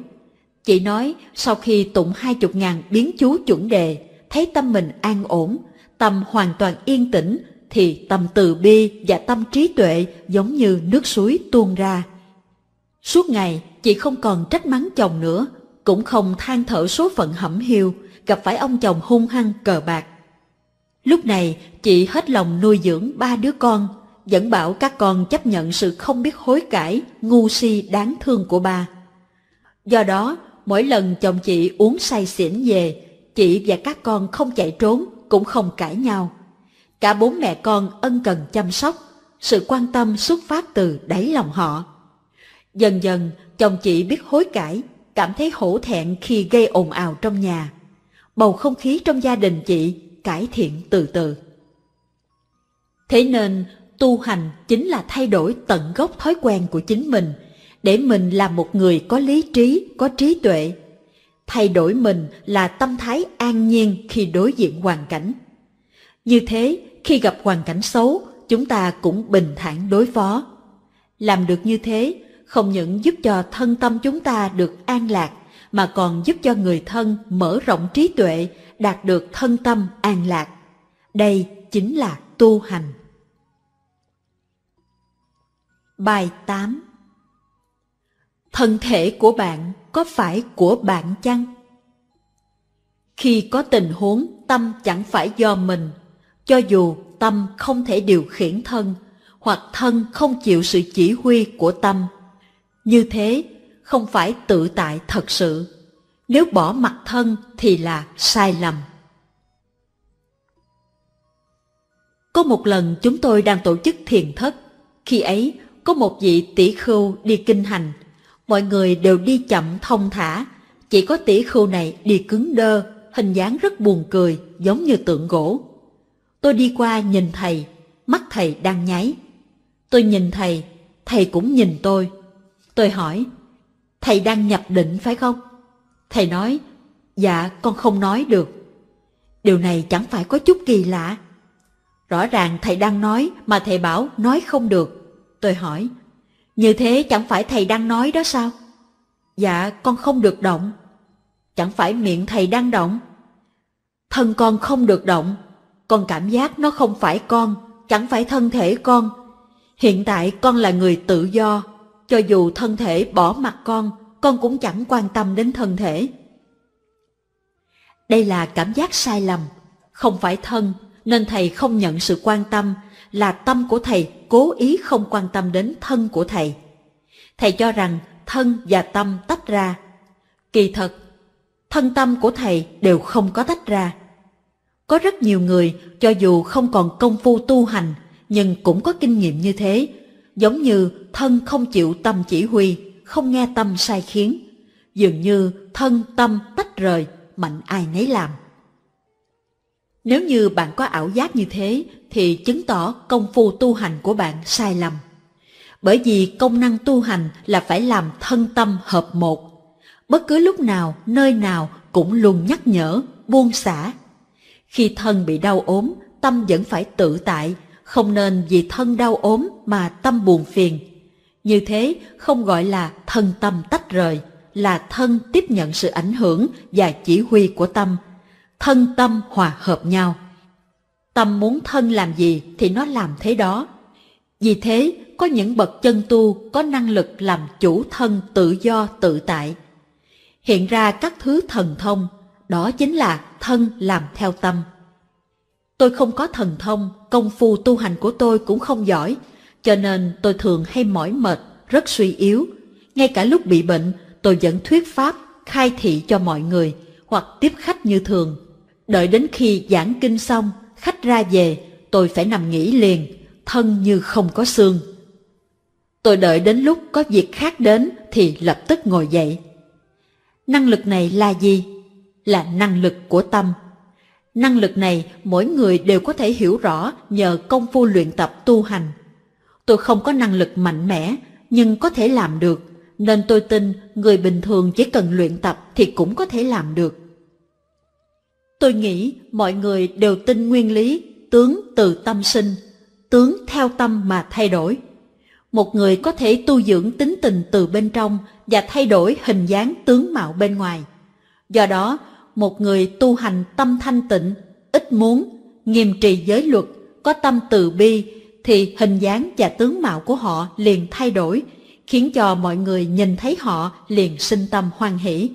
Speaker 4: Chị nói sau khi tụng hai chục ngàn biến chú chuẩn đề, thấy tâm mình an ổn, tâm hoàn toàn yên tĩnh, thì tâm từ bi và tâm trí tuệ giống như nước suối tuôn ra. Suốt ngày, chị không còn trách mắng chồng nữa, cũng không than thở số phận hẩm hiu, gặp phải ông chồng hung hăng cờ bạc. Lúc này, chị hết lòng nuôi dưỡng ba đứa con, vẫn bảo các con chấp nhận sự không biết hối cải, ngu si đáng thương của ba. Do đó, mỗi lần chồng chị uống say xỉn về, chị và các con không chạy trốn, cũng không cãi nhau. Cả bốn mẹ con ân cần chăm sóc, sự quan tâm xuất phát từ đáy lòng họ. Dần dần, Chồng chị biết hối cải, cảm thấy hổ thẹn khi gây ồn ào trong nhà. Bầu không khí trong gia đình chị cải thiện từ từ. Thế nên tu hành chính là thay đổi tận gốc thói quen của chính mình để mình là một người có lý trí, có trí tuệ. Thay đổi mình là tâm thái an nhiên khi đối diện hoàn cảnh. Như thế, khi gặp hoàn cảnh xấu, chúng ta cũng bình thản đối phó. Làm được như thế, không những giúp cho thân tâm chúng ta được an lạc, mà còn giúp cho người thân mở rộng trí tuệ, đạt được thân tâm an lạc. Đây chính là tu hành. Bài 8 Thân thể của bạn có phải của bạn chăng? Khi có tình huống tâm chẳng phải do mình, cho dù tâm không thể điều khiển thân, hoặc thân không chịu sự chỉ huy của tâm. Như thế, không phải tự tại thật sự. Nếu bỏ mặt thân thì là sai lầm. Có một lần chúng tôi đang tổ chức thiền thất. Khi ấy, có một vị tỷ khưu đi kinh hành. Mọi người đều đi chậm thông thả. Chỉ có tỷ khưu này đi cứng đơ, hình dáng rất buồn cười, giống như tượng gỗ. Tôi đi qua nhìn thầy, mắt thầy đang nháy. Tôi nhìn thầy, thầy cũng nhìn tôi. Tôi hỏi, thầy đang nhập định phải không? Thầy nói, dạ con không nói được. Điều này chẳng phải có chút kỳ lạ. Rõ ràng thầy đang nói mà thầy bảo nói không được. Tôi hỏi, như thế chẳng phải thầy đang nói đó sao? Dạ con không được động. Chẳng phải miệng thầy đang động? Thân con không được động, con cảm giác nó không phải con, chẳng phải thân thể con. Hiện tại con là người tự do, cho dù thân thể bỏ mặt con, con cũng chẳng quan tâm đến thân thể. Đây là cảm giác sai lầm, không phải thân, nên thầy không nhận sự quan tâm, là tâm của thầy cố ý không quan tâm đến thân của thầy. Thầy cho rằng thân và tâm tách ra. Kỳ thật, thân tâm của thầy đều không có tách ra. Có rất nhiều người cho dù không còn công phu tu hành nhưng cũng có kinh nghiệm như thế, giống như thân không chịu tâm chỉ huy, không nghe tâm sai khiến, dường như thân tâm tách rời, mạnh ai nấy làm. Nếu như bạn có ảo giác như thế thì chứng tỏ công phu tu hành của bạn sai lầm. Bởi vì công năng tu hành là phải làm thân tâm hợp một. Bất cứ lúc nào, nơi nào cũng luôn nhắc nhở, buông xả. Khi thân bị đau ốm, tâm vẫn phải tự tại, không nên vì thân đau ốm mà tâm buồn phiền. Như thế không gọi là thân tâm tách rời, là thân tiếp nhận sự ảnh hưởng và chỉ huy của tâm. Thân tâm hòa hợp nhau. Tâm muốn thân làm gì thì nó làm thế đó. Vì thế, có những bậc chân tu có năng lực làm chủ thân tự do tự tại. Hiện ra các thứ thần thông, đó chính là thân làm theo tâm. Tôi không có thần thông, công phu tu hành của tôi cũng không giỏi, cho nên tôi thường hay mỏi mệt, rất suy yếu. Ngay cả lúc bị bệnh, tôi vẫn thuyết pháp, khai thị cho mọi người, hoặc tiếp khách như thường. Đợi đến khi giảng kinh xong, khách ra về, tôi phải nằm nghỉ liền, thân như không có xương. Tôi đợi đến lúc có việc khác đến thì lập tức ngồi dậy. Năng lực này là gì? Là năng lực của tâm. Năng lực này mỗi người đều có thể hiểu rõ nhờ công phu luyện tập tu hành. Tôi không có năng lực mạnh mẽ, nhưng có thể làm được, nên tôi tin người bình thường chỉ cần luyện tập thì cũng có thể làm được. Tôi nghĩ mọi người đều tin nguyên lý tướng từ tâm sinh, tướng theo tâm mà thay đổi. Một người có thể tu dưỡng tính tình từ bên trong và thay đổi hình dáng tướng mạo bên ngoài. Do đó, một người tu hành tâm thanh tịnh, ít muốn, nghiêm trì giới luật, có tâm từ bi, thì hình dáng và tướng mạo của họ liền thay đổi, khiến cho mọi người nhìn thấy họ liền sinh tâm hoan hỷ.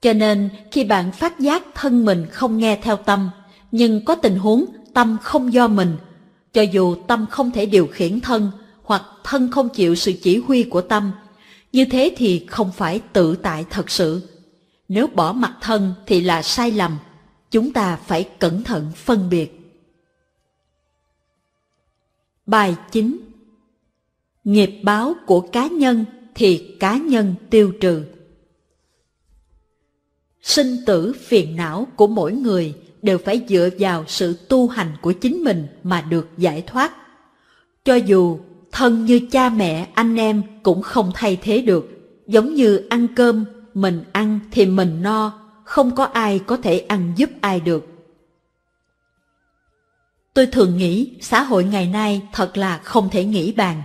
Speaker 4: Cho nên khi bạn phát giác thân mình không nghe theo tâm, nhưng có tình huống tâm không do mình, cho dù tâm không thể điều khiển thân hoặc thân không chịu sự chỉ huy của tâm, như thế thì không phải tự tại thật sự. Nếu bỏ mặt thân thì là sai lầm, chúng ta phải cẩn thận phân biệt. Bài 9 Nghiệp báo của cá nhân thì cá nhân tiêu trừ. Sinh tử phiền não của mỗi người đều phải dựa vào sự tu hành của chính mình mà được giải thoát. Cho dù thân như cha mẹ, anh em cũng không thay thế được. Giống như ăn cơm, mình ăn thì mình no, không có ai có thể ăn giúp ai được. Tôi thường nghĩ xã hội ngày nay thật là không thể nghĩ bàn.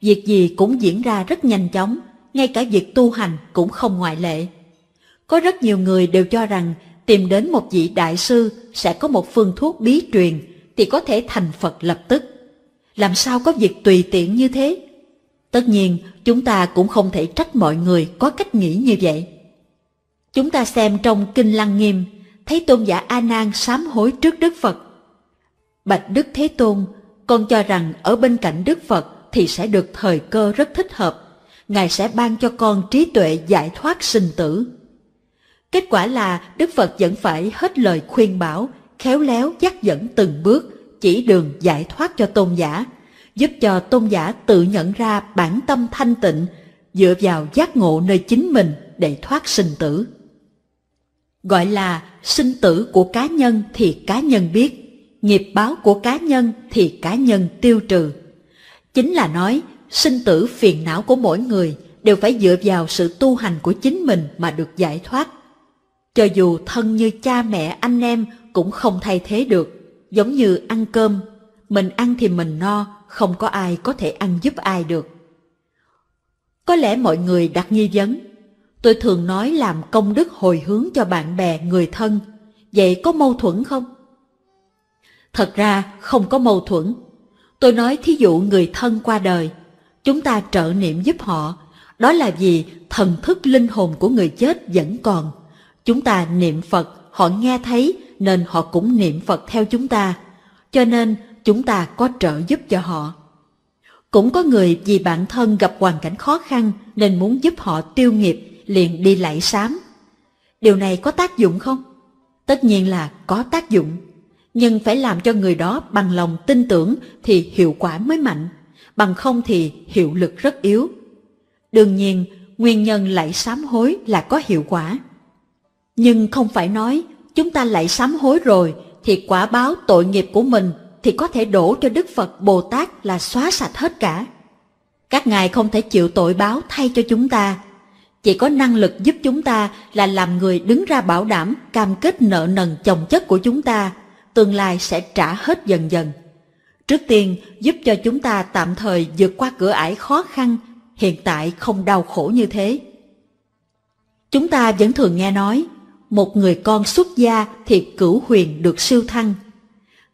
Speaker 4: Việc gì cũng diễn ra rất nhanh chóng, ngay cả việc tu hành cũng không ngoại lệ. Có rất nhiều người đều cho rằng tìm đến một vị đại sư sẽ có một phương thuốc bí truyền thì có thể thành Phật lập tức. Làm sao có việc tùy tiện như thế? Tất nhiên, chúng ta cũng không thể trách mọi người có cách nghĩ như vậy. Chúng ta xem trong Kinh Lăng Nghiêm, thấy tôn giả A Nan sám hối trước Đức Phật. Bạch Đức Thế Tôn, con cho rằng ở bên cạnh Đức Phật thì sẽ được thời cơ rất thích hợp. Ngài sẽ ban cho con trí tuệ giải thoát sinh tử. Kết quả là Đức Phật vẫn phải hết lời khuyên bảo, khéo léo dắt dẫn từng bước, chỉ đường giải thoát cho tôn giả, giúp cho tôn giả tự nhận ra bản tâm thanh tịnh, dựa vào giác ngộ nơi chính mình để thoát sinh tử. Gọi là sinh tử của cá nhân thì cá nhân biết, nghiệp báo của cá nhân thì cá nhân tiêu trừ. Chính là nói, sinh tử phiền não của mỗi người đều phải dựa vào sự tu hành của chính mình mà được giải thoát. Cho dù thân như cha mẹ anh em cũng không thay thế được, giống như ăn cơm, mình ăn thì mình no, không có ai có thể ăn giúp ai được. Có lẽ mọi người đặt nghi vấn, tôi thường nói làm công đức hồi hướng cho bạn bè, người thân, vậy có mâu thuẫn không? Thật ra không có mâu thuẫn. Tôi nói thí dụ người thân qua đời, chúng ta trợ niệm giúp họ, đó là vì thần thức linh hồn của người chết vẫn còn. Chúng ta niệm Phật, họ nghe thấy nên họ cũng niệm Phật theo chúng ta. Cho nên chúng ta có trợ giúp cho họ. Cũng có người vì bản thân gặp hoàn cảnh khó khăn nên muốn giúp họ tiêu nghiệp liền đi lạy sám. Điều này có tác dụng không? Tất nhiên là có tác dụng. Nhưng phải làm cho người đó bằng lòng tin tưởng thì hiệu quả mới mạnh. Bằng không thì hiệu lực rất yếu. Đương nhiên, nguyên nhân lạy sám hối là có hiệu quả. Nhưng không phải nói chúng ta lại sám hối rồi thì quả báo tội nghiệp của mình thì có thể đổ cho Đức Phật Bồ Tát là xóa sạch hết cả. Các ngài không thể chịu tội báo thay cho chúng ta. Chỉ có năng lực giúp chúng ta là làm người đứng ra bảo đảm cam kết nợ nần chồng chất của chúng ta, tương lai sẽ trả hết dần dần. Trước tiên giúp cho chúng ta tạm thời vượt qua cửa ải khó khăn, hiện tại không đau khổ như thế. Chúng ta vẫn thường nghe nói, một người con xuất gia thì cửu huyền được siêu thăng.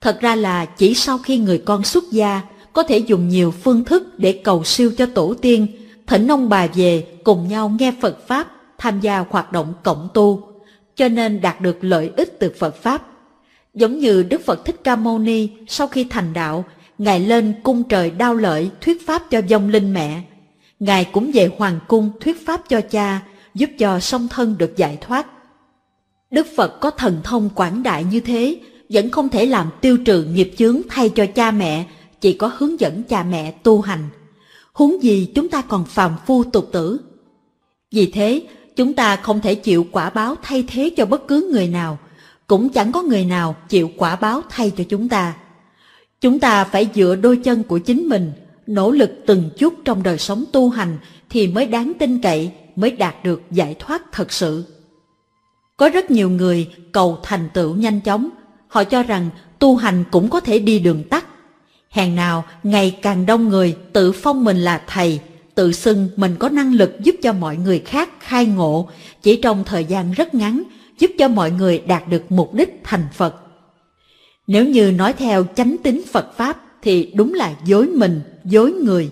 Speaker 4: Thật ra là chỉ sau khi người con xuất gia có thể dùng nhiều phương thức để cầu siêu cho tổ tiên, thỉnh ông bà về cùng nhau nghe Phật Pháp, tham gia hoạt động cộng tu, cho nên đạt được lợi ích từ Phật Pháp. Giống như Đức Phật Thích Ca Mâu Ni sau khi thành đạo, Ngài lên cung trời đao lợi thuyết Pháp cho vong linh mẹ. Ngài cũng về Hoàng cung thuyết Pháp cho cha, giúp cho song thân được giải thoát. Đức Phật có thần thông quảng đại như thế, vẫn không thể làm tiêu trừ nghiệp chướng thay cho cha mẹ, chỉ có hướng dẫn cha mẹ tu hành. Huống gì chúng ta còn phàm phu tục tử. Vì thế, chúng ta không thể chịu quả báo thay thế cho bất cứ người nào, cũng chẳng có người nào chịu quả báo thay cho chúng ta. Chúng ta phải dựa đôi chân của chính mình, nỗ lực từng chút trong đời sống tu hành thì mới đáng tin cậy, mới đạt được giải thoát thật sự. Có rất nhiều người cầu thành tựu nhanh chóng, họ cho rằng tu hành cũng có thể đi đường tắt. Hèn nào ngày càng đông người tự phong mình là thầy, tự xưng mình có năng lực giúp cho mọi người khác khai ngộ chỉ trong thời gian rất ngắn, giúp cho mọi người đạt được mục đích thành Phật. Nếu như nói theo chánh tính Phật Pháp thì đúng là dối mình, dối người.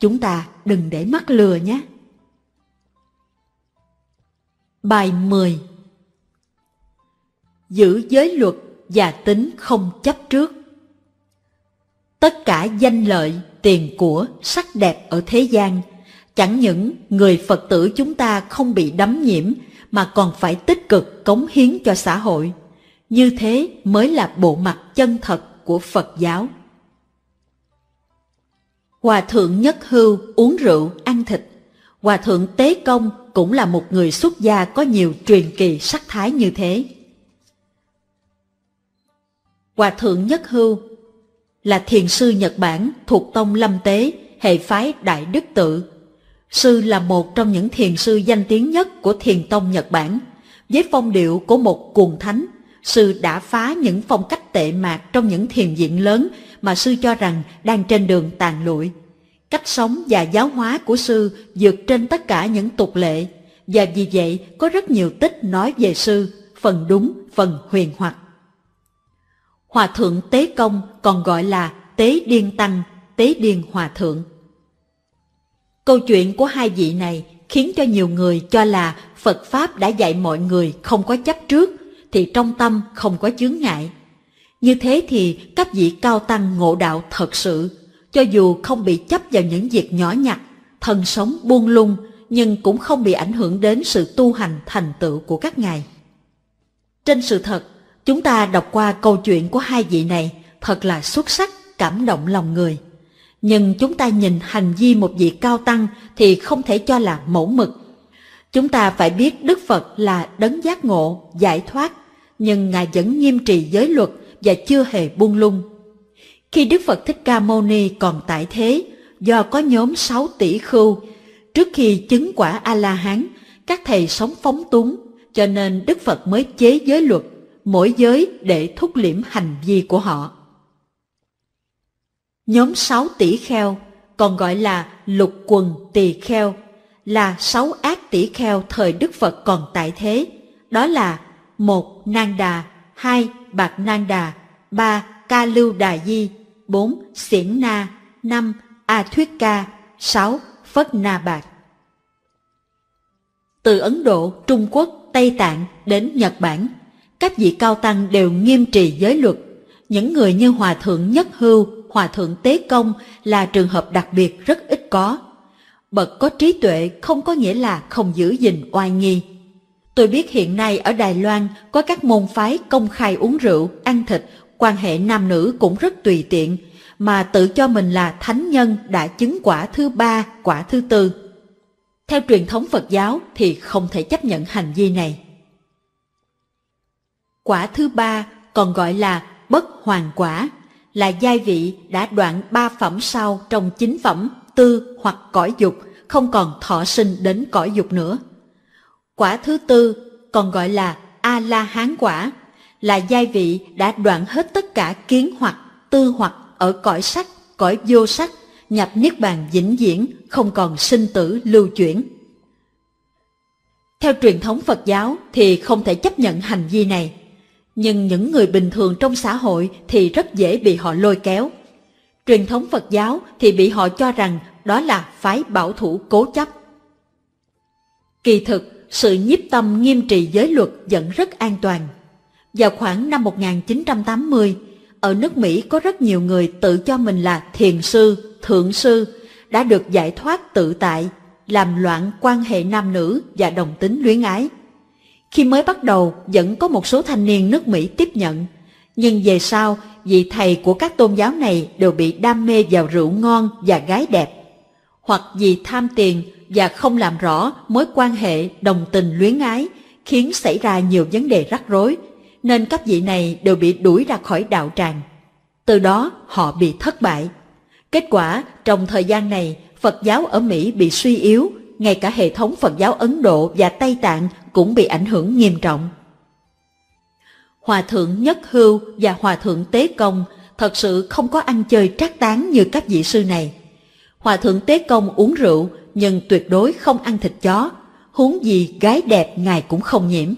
Speaker 4: Chúng ta đừng để mắc lừa nhé. Bài 10 giữ giới luật và tính không chấp trước. Tất cả danh lợi, tiền của, sắc đẹp ở thế gian, chẳng những người Phật tử chúng ta không bị đắm nhiễm mà còn phải tích cực cống hiến cho xã hội. Như thế mới là bộ mặt chân thật của Phật giáo. Hòa thượng nhất hưu uống rượu, ăn thịt. Hòa thượng Tế Công cũng là một người xuất gia có nhiều truyền kỳ sắc thái như thế. Hòa thượng Nhất Hưu là thiền sư Nhật Bản thuộc tông Lâm Tế, hệ phái Đại Đức Tự. Sư là một trong những thiền sư danh tiếng nhất của thiền tông Nhật Bản. Với phong điệu của một cuồng thánh, sư đã phá những phong cách tệ mạc trong những thiền viện lớn mà sư cho rằng đang trên đường tàn lụi. Cách sống và giáo hóa của sư vượt trên tất cả những tục lệ, và vì vậy có rất nhiều tích nói về sư, phần đúng, phần huyền hoặc. Hòa thượng Tế Công còn gọi là Tế Điên Tăng, Tế Điên Hòa Thượng. Câu chuyện của hai vị này khiến cho nhiều người cho là Phật Pháp đã dạy mọi người không có chấp trước, thì trong tâm không có chướng ngại. Như thế thì các vị cao tăng ngộ đạo thật sự, cho dù không bị chấp vào những việc nhỏ nhặt, thân sống buông lung, nhưng cũng không bị ảnh hưởng đến sự tu hành thành tựu của các ngài. Trên sự thật, chúng ta đọc qua câu chuyện của hai vị này thật là xuất sắc, cảm động lòng người. Nhưng chúng ta nhìn hành vi một vị cao tăng thì không thể cho là mẫu mực. Chúng ta phải biết Đức Phật là đấng giác ngộ, giải thoát, nhưng Ngài vẫn nghiêm trì giới luật và chưa hề buông lung. Khi Đức Phật Thích Ca Mâu Ni còn tại thế, do có nhóm 6 tỷ khưu, trước khi chứng quả A-la-hán, các thầy sống phóng túng, cho nên Đức Phật mới chế giới luật, mỗi giới để thúc liễm hành vi của họ. Nhóm 6 tỷ kheo, còn gọi là lục quần tỳ kheo, là sáu ác tỷ kheo thời Đức Phật còn tại thế, đó là một Nang Đà, hai Bạc Nang Đà, ba Ca Lưu Đà Di, bốn Xiển Na, năm A Thuyết Ca, sáu Phất Na Bạc. Từ Ấn Độ, Trung Quốc, Tây Tạng đến Nhật Bản, các vị cao tăng đều nghiêm trì giới luật. Những người như Hòa Thượng Nhất Hưu, Hòa Thượng Tế Công là trường hợp đặc biệt rất ít có. Bậc có trí tuệ không có nghĩa là không giữ gìn oai nghi. Tôi biết hiện nay ở Đài Loan có các môn phái công khai uống rượu, ăn thịt, quan hệ nam nữ cũng rất tùy tiện, mà tự cho mình là thánh nhân đã chứng quả thứ ba, quả thứ tư. Theo truyền thống Phật giáo thì không thể chấp nhận hành vi này. Quả thứ ba còn gọi là bất hoàn quả, là giai vị đã đoạn ba phẩm sau trong chính phẩm tư hoặc cõi dục, không còn thọ sinh đến cõi dục nữa. Quả thứ tư còn gọi là A-la-hán quả, là giai vị đã đoạn hết tất cả kiến hoặc, tư hoặc ở cõi sắc, cõi vô sắc, nhập niết bàn vĩnh viễn, không còn sinh tử lưu chuyển. Theo truyền thống Phật giáo thì không thể chấp nhận hành vi này, nhưng những người bình thường trong xã hội thì rất dễ bị họ lôi kéo. Truyền thống Phật giáo thì bị họ cho rằng đó là phái bảo thủ cố chấp. Kỳ thực, sự nhiếp tâm nghiêm trì giới luật vẫn rất an toàn. Vào khoảng năm 1980, ở nước Mỹ có rất nhiều người tự cho mình là thiền sư, thượng sư, đã được giải thoát tự tại, làm loạn quan hệ nam nữ và đồng tính luyến ái. Khi mới bắt đầu vẫn có một số thanh niên nước Mỹ tiếp nhận, nhưng về sau vị thầy của các tôn giáo này đều bị đam mê vào rượu ngon và gái đẹp, hoặc vì tham tiền và không làm rõ mối quan hệ đồng tình luyến ái khiến xảy ra nhiều vấn đề rắc rối, nên các vị này đều bị đuổi ra khỏi đạo tràng. Từ đó họ bị thất bại. Kết quả, trong thời gian này, Phật giáo ở Mỹ bị suy yếu, ngay cả hệ thống Phật giáo Ấn Độ và Tây Tạng cũng bị ảnh hưởng nghiêm trọng. Hòa thượng Nhất Hưu và Hòa thượng Tế Công thật sự không có ăn chơi trác tán như các vị sư này. Hòa thượng Tế Công uống rượu nhưng tuyệt đối không ăn thịt chó, huống gì gái đẹp ngài cũng không nhiễm.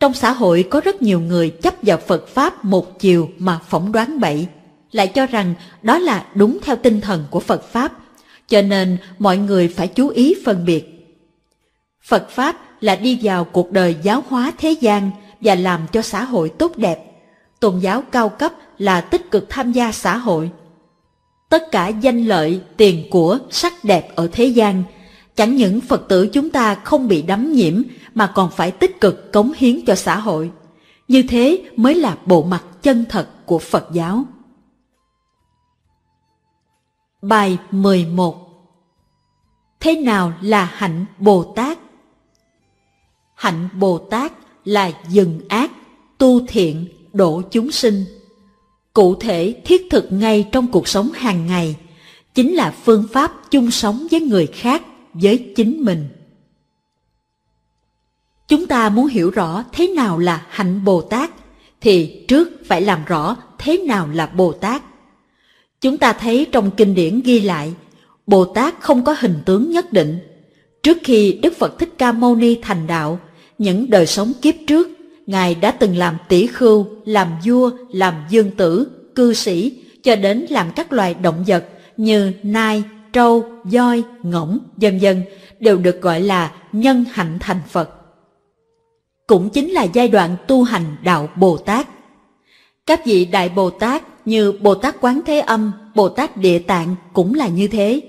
Speaker 4: Trong xã hội có rất nhiều người chấp vào Phật Pháp một chiều mà phỏng đoán bậy, lại cho rằng đó là đúng theo tinh thần của Phật Pháp, cho nên mọi người phải chú ý phân biệt. Phật Pháp là đi vào cuộc đời giáo hóa thế gian và làm cho xã hội tốt đẹp. Tôn giáo cao cấp là tích cực tham gia xã hội. Tất cả danh lợi, tiền của, sắc đẹp ở thế gian, chẳng những Phật tử chúng ta không bị đắm nhiễm mà còn phải tích cực cống hiến cho xã hội. Như thế mới là bộ mặt chân thật của Phật giáo. Bài 11 thế nào là hạnh Bồ Tát? Hạnh Bồ Tát là dừng ác, tu thiện, độ chúng sinh. Cụ thể thiết thực ngay trong cuộc sống hàng ngày, chính là phương pháp chung sống với người khác, với chính mình. Chúng ta muốn hiểu rõ thế nào là hạnh Bồ Tát, thì trước phải làm rõ thế nào là Bồ Tát. Chúng ta thấy trong kinh điển ghi lại, Bồ Tát không có hình tướng nhất định. Trước khi Đức Phật Thích Ca Mâu Ni thành đạo, những đời sống kiếp trước, Ngài đã từng làm tỷ khưu, làm vua, làm dương tử, cư sĩ, cho đến làm các loài động vật như nai, trâu, voi, ngỗng, vân vân đều được gọi là nhân hạnh thành Phật. Cũng chính là giai đoạn tu hành đạo Bồ Tát. Các vị Đại Bồ Tát như Bồ Tát Quán Thế Âm, Bồ Tát Địa Tạng cũng là như thế.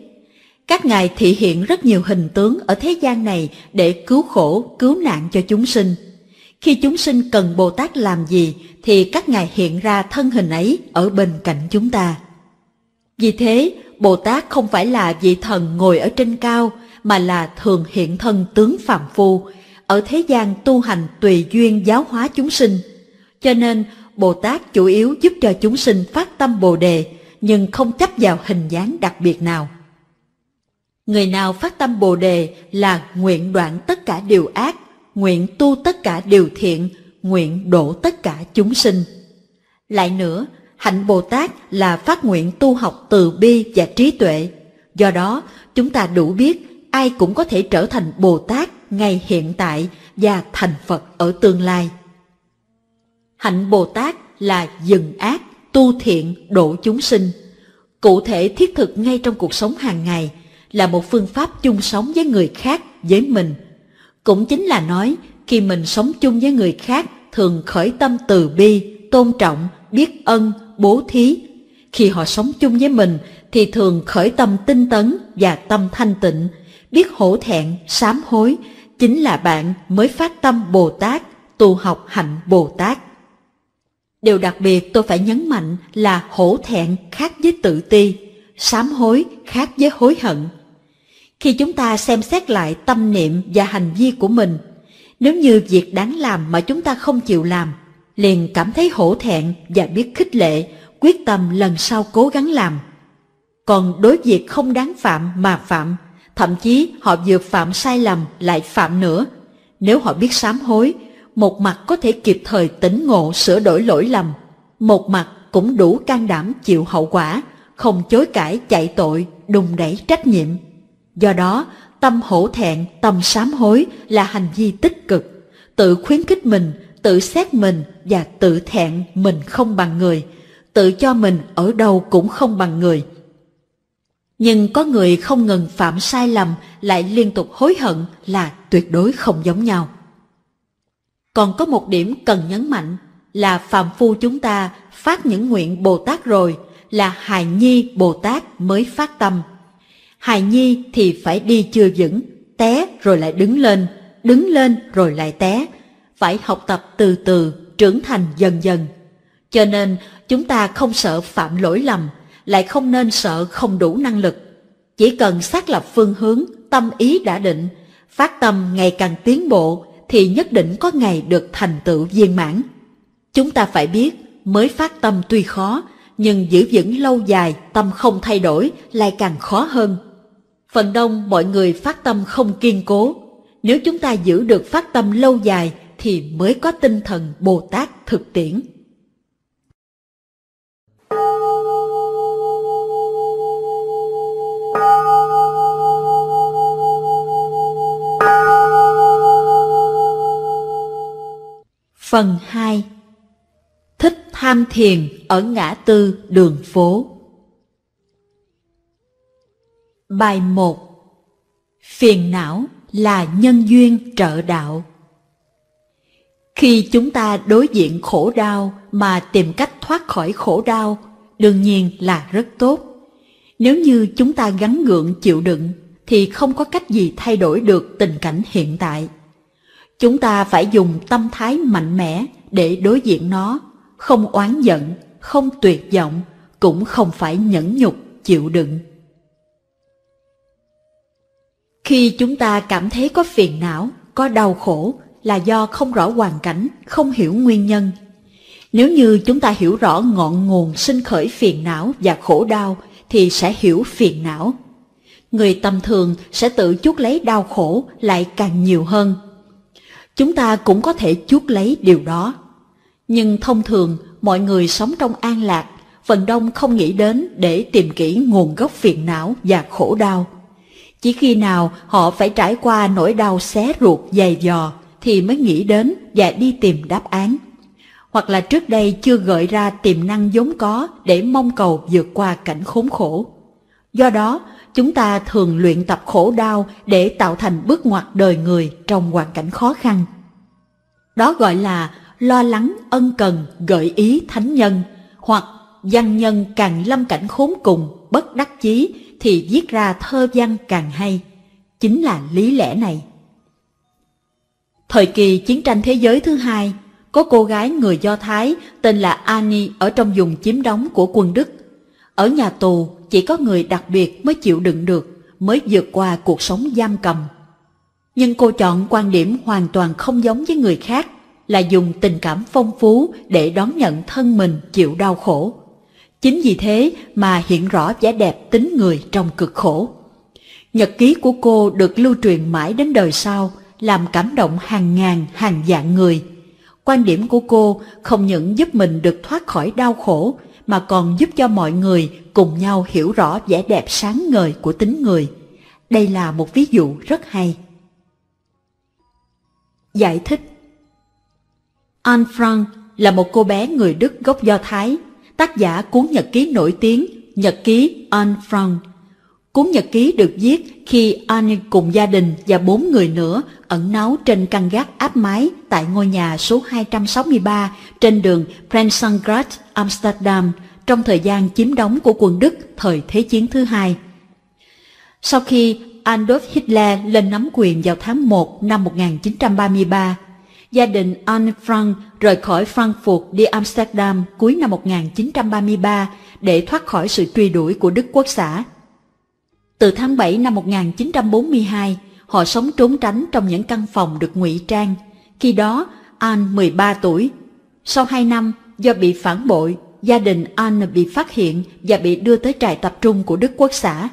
Speaker 4: Các ngài thị hiện rất nhiều hình tướng ở thế gian này để cứu khổ, cứu nạn cho chúng sinh. Khi chúng sinh cần Bồ Tát làm gì thì các ngài hiện ra thân hình ấy ở bên cạnh chúng ta. Vì thế, Bồ Tát không phải là vị thần ngồi ở trên cao mà là thường hiện thân tướng phàm phu, ở thế gian tu hành tùy duyên giáo hóa chúng sinh. Cho nên, Bồ Tát chủ yếu giúp cho chúng sinh phát tâm Bồ đề, nhưng không chấp vào hình dáng đặc biệt nào. Người nào phát tâm Bồ đề là nguyện đoạn tất cả điều ác, nguyện tu tất cả điều thiện, nguyện độ tất cả chúng sinh. Lại nữa, hạnh Bồ Tát là phát nguyện tu học từ bi và trí tuệ. Do đó, chúng ta đủ biết ai cũng có thể trở thành Bồ Tát ngay hiện tại và thành Phật ở tương lai. Hạnh Bồ Tát là dừng ác, tu thiện, độ chúng sinh. Cụ thể thiết thực ngay trong cuộc sống hàng ngày là một phương pháp chung sống với người khác, với mình. Cũng chính là nói, khi mình sống chung với người khác thường khởi tâm từ bi, tôn trọng, biết ân, bố thí. Khi họ sống chung với mình thì thường khởi tâm tinh tấn và tâm thanh tịnh, biết hổ thẹn, sám hối, chính là bạn mới phát tâm Bồ Tát, tu học hạnh Bồ Tát. Điều đặc biệt tôi phải nhấn mạnh là hổ thẹn khác với tự ti, sám hối khác với hối hận. Khi chúng ta xem xét lại tâm niệm và hành vi của mình, nếu như việc đáng làm mà chúng ta không chịu làm, liền cảm thấy hổ thẹn và biết khích lệ, quyết tâm lần sau cố gắng làm. Còn đối việc không đáng phạm mà phạm, thậm chí họ vừa phạm sai lầm lại phạm nữa. Nếu họ biết sám hối, một mặt có thể kịp thời tỉnh ngộ sửa đổi lỗi lầm, một mặt cũng đủ can đảm chịu hậu quả, không chối cãi chạy tội, đùng đẩy trách nhiệm. Do đó, tâm hổ thẹn, tâm sám hối là hành vi tích cực, tự khuyến khích mình, tự xét mình và tự thẹn mình không bằng người, tự cho mình ở đâu cũng không bằng người. Nhưng có người không ngừng phạm sai lầm lại liên tục hối hận là tuyệt đối không giống nhau. Còn có một điểm cần nhấn mạnh là phàm phu chúng ta phát những nguyện Bồ Tát rồi là hài nhi Bồ Tát mới phát tâm. Hài nhi thì phải đi chưa vững, té rồi lại đứng lên, đứng lên rồi lại té. Phải học tập từ từ, trưởng thành dần dần. Cho nên chúng ta không sợ phạm lỗi lầm, lại không nên sợ không đủ năng lực. Chỉ cần xác lập phương hướng, tâm ý đã định, phát tâm ngày càng tiến bộ thì nhất định có ngày được thành tựu viên mãn. Chúng ta phải biết, mới phát tâm tuy khó, nhưng giữ vững lâu dài tâm không thay đổi lại càng khó hơn. Phần đông mọi người phát tâm không kiên cố, nếu chúng ta giữ được phát tâm lâu dài thì mới có tinh thần Bồ Tát thực tiễn. Phần 2 Thích tham thiền ở ngã tư đường phố. Bài 1 Phiền não là nhân duyên trợ đạo Khi chúng ta đối diện khổ đau mà tìm cách thoát khỏi khổ đau đương nhiên là rất tốt. Nếu như chúng ta gắn gượng chịu đựng thì không có cách gì thay đổi được tình cảnh hiện tại. Chúng ta phải dùng tâm thái mạnh mẽ để đối diện nó, không oán giận, không tuyệt vọng, cũng không phải nhẫn nhục chịu đựng. Khi chúng ta cảm thấy có phiền não, có đau khổ là do không rõ hoàn cảnh, không hiểu nguyên nhân. Nếu như chúng ta hiểu rõ ngọn nguồn sinh khởi phiền não và khổ đau thì sẽ hiểu phiền não. Người tầm thường sẽ tự chuốc lấy đau khổ lại càng nhiều hơn. Chúng ta cũng có thể chuốc lấy điều đó. Nhưng thông thường mọi người sống trong an lạc, phần đông không nghĩ đến để tìm kỹ nguồn gốc phiền não và khổ đau. Chỉ khi nào họ phải trải qua nỗi đau xé ruột dày dò thì mới nghĩ đến và đi tìm đáp án. Hoặc là trước đây chưa gợi ra tiềm năng vốn có để mong cầu vượt qua cảnh khốn khổ. Do đó, chúng ta thường luyện tập khổ đau để tạo thành bước ngoặt đời người trong hoàn cảnh khó khăn. Đó gọi là lo lắng ân cần gợi ý thánh nhân, hoặc văn nhân càng lâm cảnh khốn cùng, bất đắc chí thì viết ra thơ văn càng hay. Chính là lý lẽ này. Thời kỳ chiến tranh thế giới thứ hai, có cô gái người Do Thái tên là Annie ở trong vùng chiếm đóng của quân Đức. Ở nhà tù, chỉ có người đặc biệt mới chịu đựng được, mới vượt qua cuộc sống giam cầm. Nhưng cô chọn quan điểm hoàn toàn không giống với người khác, là dùng tình cảm phong phú để đón nhận thân mình chịu đau khổ. Chính vì thế mà hiện rõ vẻ đẹp tính người trong cực khổ. Nhật ký của cô được lưu truyền mãi đến đời sau, làm cảm động hàng ngàn, hàng vạn người. Quan điểm của cô không những giúp mình được thoát khỏi đau khổ, mà còn giúp cho mọi người cùng nhau hiểu rõ vẻ đẹp sáng ngời của tính người. Đây là một ví dụ rất hay. Giải thích Anne Frank là một cô bé người Đức gốc Do Thái, tác giả cuốn nhật ký nổi tiếng Nhật ký Anne Frank. Cuốn nhật ký được viết khi Anne cùng gia đình và bốn người nữa ẩn náu trên căn gác áp mái tại ngôi nhà số 263 trên đường Prinsengracht, Amsterdam trong thời gian chiếm đóng của quân Đức thời Thế chiến thứ hai. Sau khi Adolf Hitler lên nắm quyền vào tháng 1 năm 1933, gia đình Anne Frank rời khỏi Frankfurt đi Amsterdam cuối năm 1933 để thoát khỏi sự truy đuổi của Đức Quốc xã. Từ tháng 7 năm 1942, họ sống trốn tránh trong những căn phòng được ngụy trang. Khi đó, Anne 13 tuổi. Sau 2 năm, do bị phản bội, gia đình Anne bị phát hiện và bị đưa tới trại tập trung của Đức Quốc xã.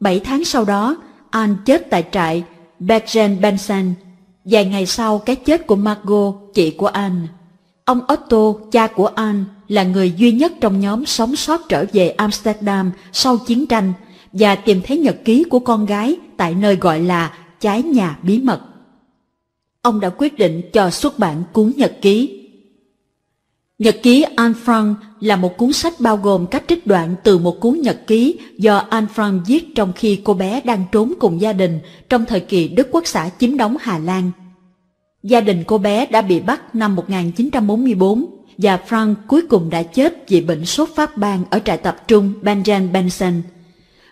Speaker 4: 7 tháng sau đó, Anne chết tại trại Bergen-Belsen Vài ngày sau cái chết của Margot, chị của Anne, ông Otto, cha của Anne, là người duy nhất trong nhóm sống sót trở về Amsterdam sau chiến tranh và tìm thấy nhật ký của con gái tại nơi gọi là trái nhà bí mật. Ông đã quyết định cho xuất bản cuốn nhật ký. Nhật ký Anne Frank là một cuốn sách bao gồm các trích đoạn từ một cuốn nhật ký do Anne Frank viết trong khi cô bé đang trốn cùng gia đình trong thời kỳ Đức Quốc xã chiếm đóng Hà Lan. Gia đình cô bé đã bị bắt năm 1944 và Frank cuối cùng đã chết vì bệnh sốt phát ban ở trại tập trung Bergen-Belsen.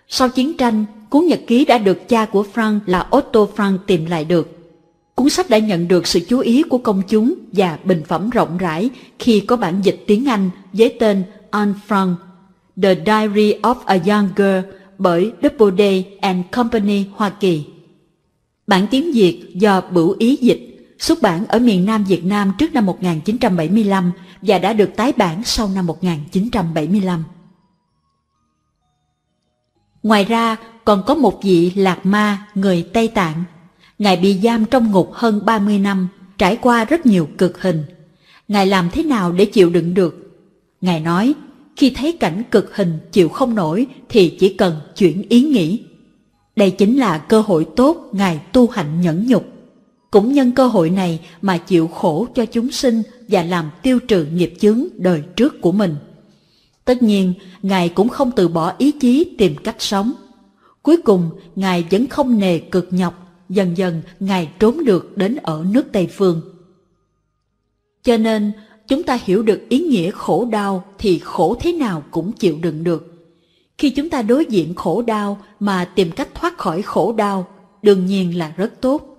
Speaker 4: Sau chiến tranh, cuốn nhật ký đã được cha của Frank là Otto Frank tìm lại được. Cuốn sách đã nhận được sự chú ý của công chúng và bình phẩm rộng rãi khi có bản dịch tiếng Anh với tên Anne Frank, The Diary of a Young Girl bởi Doubleday and Company Hoa Kỳ. Bản tiếng Việt do Bửu Ý dịch, xuất bản ở miền Nam Việt Nam trước năm 1975 và đã được tái bản sau năm 1975. Ngoài ra, còn có một vị lạc ma người Tây Tạng Ngài bị giam trong ngục hơn 30 năm, trải qua rất nhiều cực hình. Ngài làm thế nào để chịu đựng được? Ngài nói, khi thấy cảnh cực hình chịu không nổi thì chỉ cần chuyển ý nghĩ. Đây chính là cơ hội tốt Ngài tu hành nhẫn nhục. Cũng nhân cơ hội này mà chịu khổ cho chúng sinh và làm tiêu trừ nghiệp chướng đời trước của mình. Tất nhiên, Ngài cũng không từ bỏ ý chí tìm cách sống. Cuối cùng, Ngài vẫn không nề cực nhọc dần dần Ngài trốn được đến ở nước Tây Phương. Cho nên, chúng ta hiểu được ý nghĩa khổ đau thì khổ thế nào cũng chịu đựng được. Khi chúng ta đối diện khổ đau mà tìm cách thoát khỏi khổ đau, đương nhiên là rất tốt.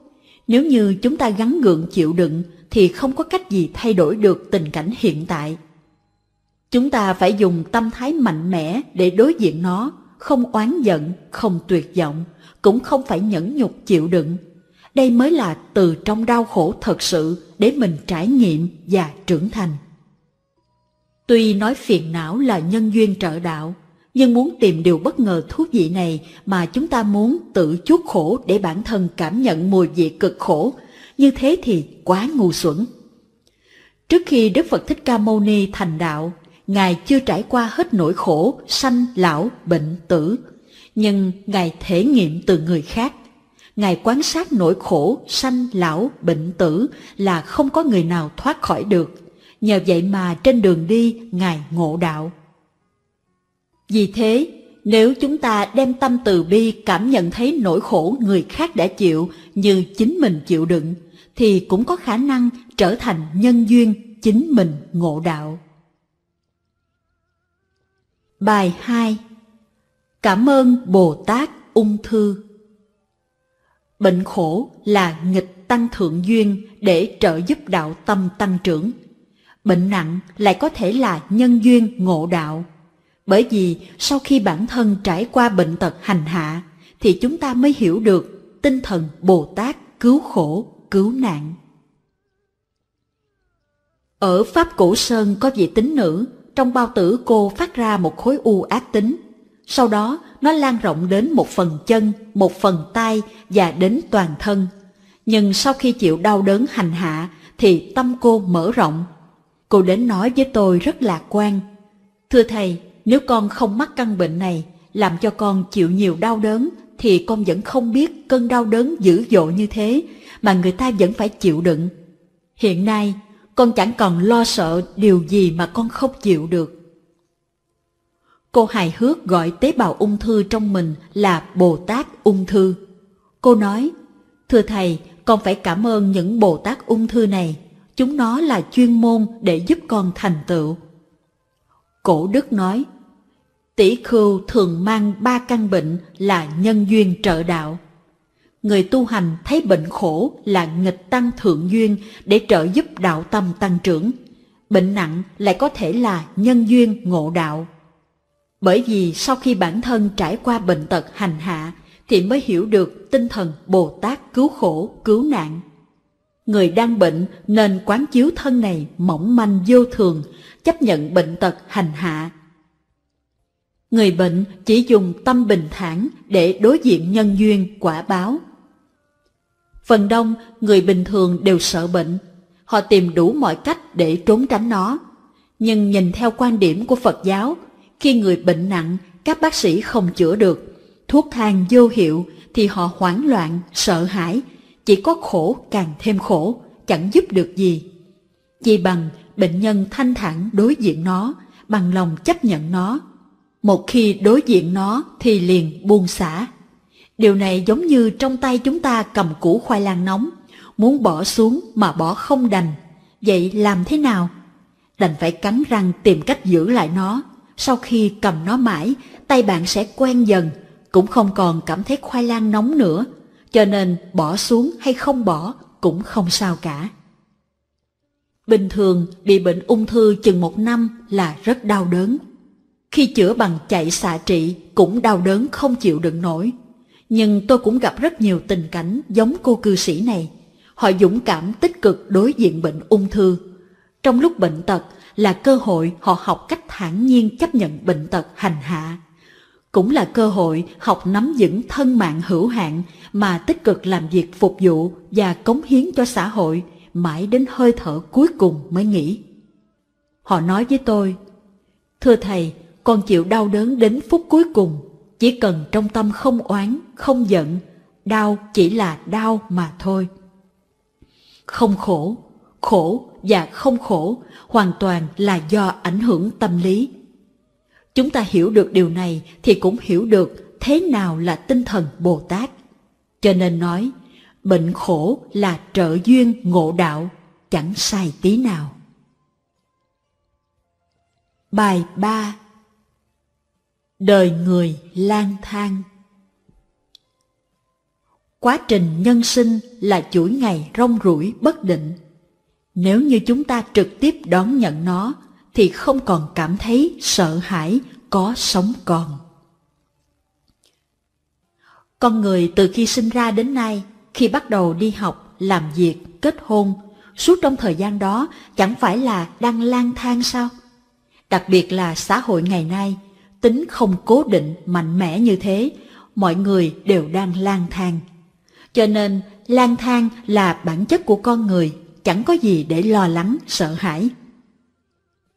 Speaker 4: Nếu như chúng ta gắn gượng chịu đựng thì không có cách gì thay đổi được tình cảnh hiện tại. Chúng ta phải dùng tâm thái mạnh mẽ để đối diện nó, không oán giận, không tuyệt vọng, cũng không phải nhẫn nhục chịu đựng. Đây mới là từ trong đau khổ thật sự để mình trải nghiệm và trưởng thành. Tuy nói phiền não là nhân duyên trợ đạo, nhưng muốn tìm điều bất ngờ thú vị này mà chúng ta muốn tự chuốc khổ để bản thân cảm nhận mùi vị cực khổ, như thế thì quá ngu xuẩn. Trước khi Đức Phật Thích Ca Mâu Ni thành đạo, Ngài chưa trải qua hết nỗi khổ, sanh, lão, bệnh, tử. Nhưng Ngài thể nghiệm từ người khác. Ngài quan sát nỗi khổ, sanh, lão, bệnh, tử là không có người nào thoát khỏi được. Nhờ vậy mà trên đường đi, Ngài ngộ đạo. Vì thế, nếu chúng ta đem tâm từ bi cảm nhận thấy nỗi khổ người khác đã chịu như chính mình chịu đựng, thì cũng có khả năng trở thành nhân duyên chính mình ngộ đạo. Bài 2 Cảm ơn Bồ Tát ung thư Bệnh khổ là nghịch tăng thượng duyên để trợ giúp đạo tâm tăng trưởng. Bệnh nặng lại có thể là nhân duyên ngộ đạo. Bởi vì sau khi bản thân trải qua bệnh tật hành hạ, thì chúng ta mới hiểu được tinh thần Bồ Tát cứu khổ, cứu nạn. Ở Pháp Cổ Sơn có vị tín nữ, trong bao tử cô phát ra một khối u ác tính. Sau đó, nó lan rộng đến một phần chân, một phần tay và đến toàn thân. Nhưng sau khi chịu đau đớn hành hạ, thì tâm cô mở rộng. Cô đến nói với tôi rất lạc quan. Thưa thầy, nếu con không mắc căn bệnh này, làm cho con chịu nhiều đau đớn, thì con vẫn không biết cơn đau đớn dữ dội như thế, mà người ta vẫn phải chịu đựng. Hiện nay, con chẳng còn lo sợ điều gì mà con không chịu được. Cô hài hước gọi tế bào ung thư trong mình là Bồ Tát ung thư. Cô nói, thưa thầy, con phải cảm ơn những Bồ Tát ung thư này, chúng nó là chuyên môn để giúp con thành tựu. Cổ Đức nói, tỷ khưu thường mang ba căn bệnh là nhân duyên trợ đạo người tu hành thấy bệnh khổ là nghịch tăng thượng duyên để trợ giúp đạo tâm tăng trưởng. Bệnh nặng lại có thể là nhân duyên ngộ đạo. Bởi vì sau khi bản thân trải qua bệnh tật hành hạ thì mới hiểu được tinh thần Bồ Tát cứu khổ, cứu nạn. Người đang bệnh nên quán chiếu thân này mỏng manh vô thường, chấp nhận bệnh tật hành hạ. Người bệnh chỉ dùng tâm bình thản để đối diện nhân duyên quả báo Phần đông người bình thường đều sợ bệnh, họ tìm đủ mọi cách để trốn tránh nó. Nhưng nhìn theo quan điểm của Phật giáo, khi người bệnh nặng, các bác sĩ không chữa được, thuốc thang vô hiệu thì họ hoảng loạn, sợ hãi, chỉ có khổ càng thêm khổ, chẳng giúp được gì. Chỉ bằng bệnh nhân thanh thản đối diện nó, bằng lòng chấp nhận nó. Một khi đối diện nó thì liền buông xả, Điều này giống như trong tay chúng ta cầm củ khoai lang nóng, muốn bỏ xuống mà bỏ không đành. Vậy làm thế nào? Đành phải cắn răng tìm cách giữ lại nó. Sau khi cầm nó mãi, tay bạn sẽ quen dần, cũng không còn cảm thấy khoai lang nóng nữa. Cho nên bỏ xuống hay không bỏ cũng không sao cả. Bình thường bị bệnh ung thư chừng một năm là rất đau đớn. Khi chữa bằng chạy xạ trị cũng đau đớn không chịu đựng nổi. Nhưng tôi cũng gặp rất nhiều tình cảnh giống cô cư sĩ này. Họ dũng cảm tích cực đối diện bệnh ung thư. Trong lúc bệnh tật là cơ hội họ học cách thản nhiên chấp nhận bệnh tật hành hạ. Cũng là cơ hội học nắm vững thân mạng hữu hạn mà tích cực làm việc phục vụ và cống hiến cho xã hội mãi đến hơi thở cuối cùng mới nghỉ. Họ nói với tôi, Thưa Thầy, con chịu đau đớn đến phút cuối cùng chỉ cần trong tâm không oán, không giận, đau chỉ là đau mà thôi. Không khổ, khổ và không khổ hoàn toàn là do ảnh hưởng tâm lý. Chúng ta hiểu được điều này thì cũng hiểu được thế nào là tinh thần Bồ Tát. Cho nên nói, bệnh khổ là trợ duyên ngộ đạo, chẳng sai tí nào. Bài 3 Đời người lang thang Quá trình nhân sinh là chuỗi ngày rong ruổi bất định. Nếu như chúng ta trực tiếp đón nhận nó, thì không còn cảm thấy sợ hãi có sống còn. Con người từ khi sinh ra đến nay, khi bắt đầu đi học, làm việc, kết hôn, suốt trong thời gian đó chẳng phải là đang lang thang sao? Đặc biệt là xã hội ngày nay, tính không cố định, mạnh mẽ như thế, mọi người đều đang lang thang. Cho nên, lang thang là bản chất của con người, chẳng có gì để lo lắng, sợ hãi.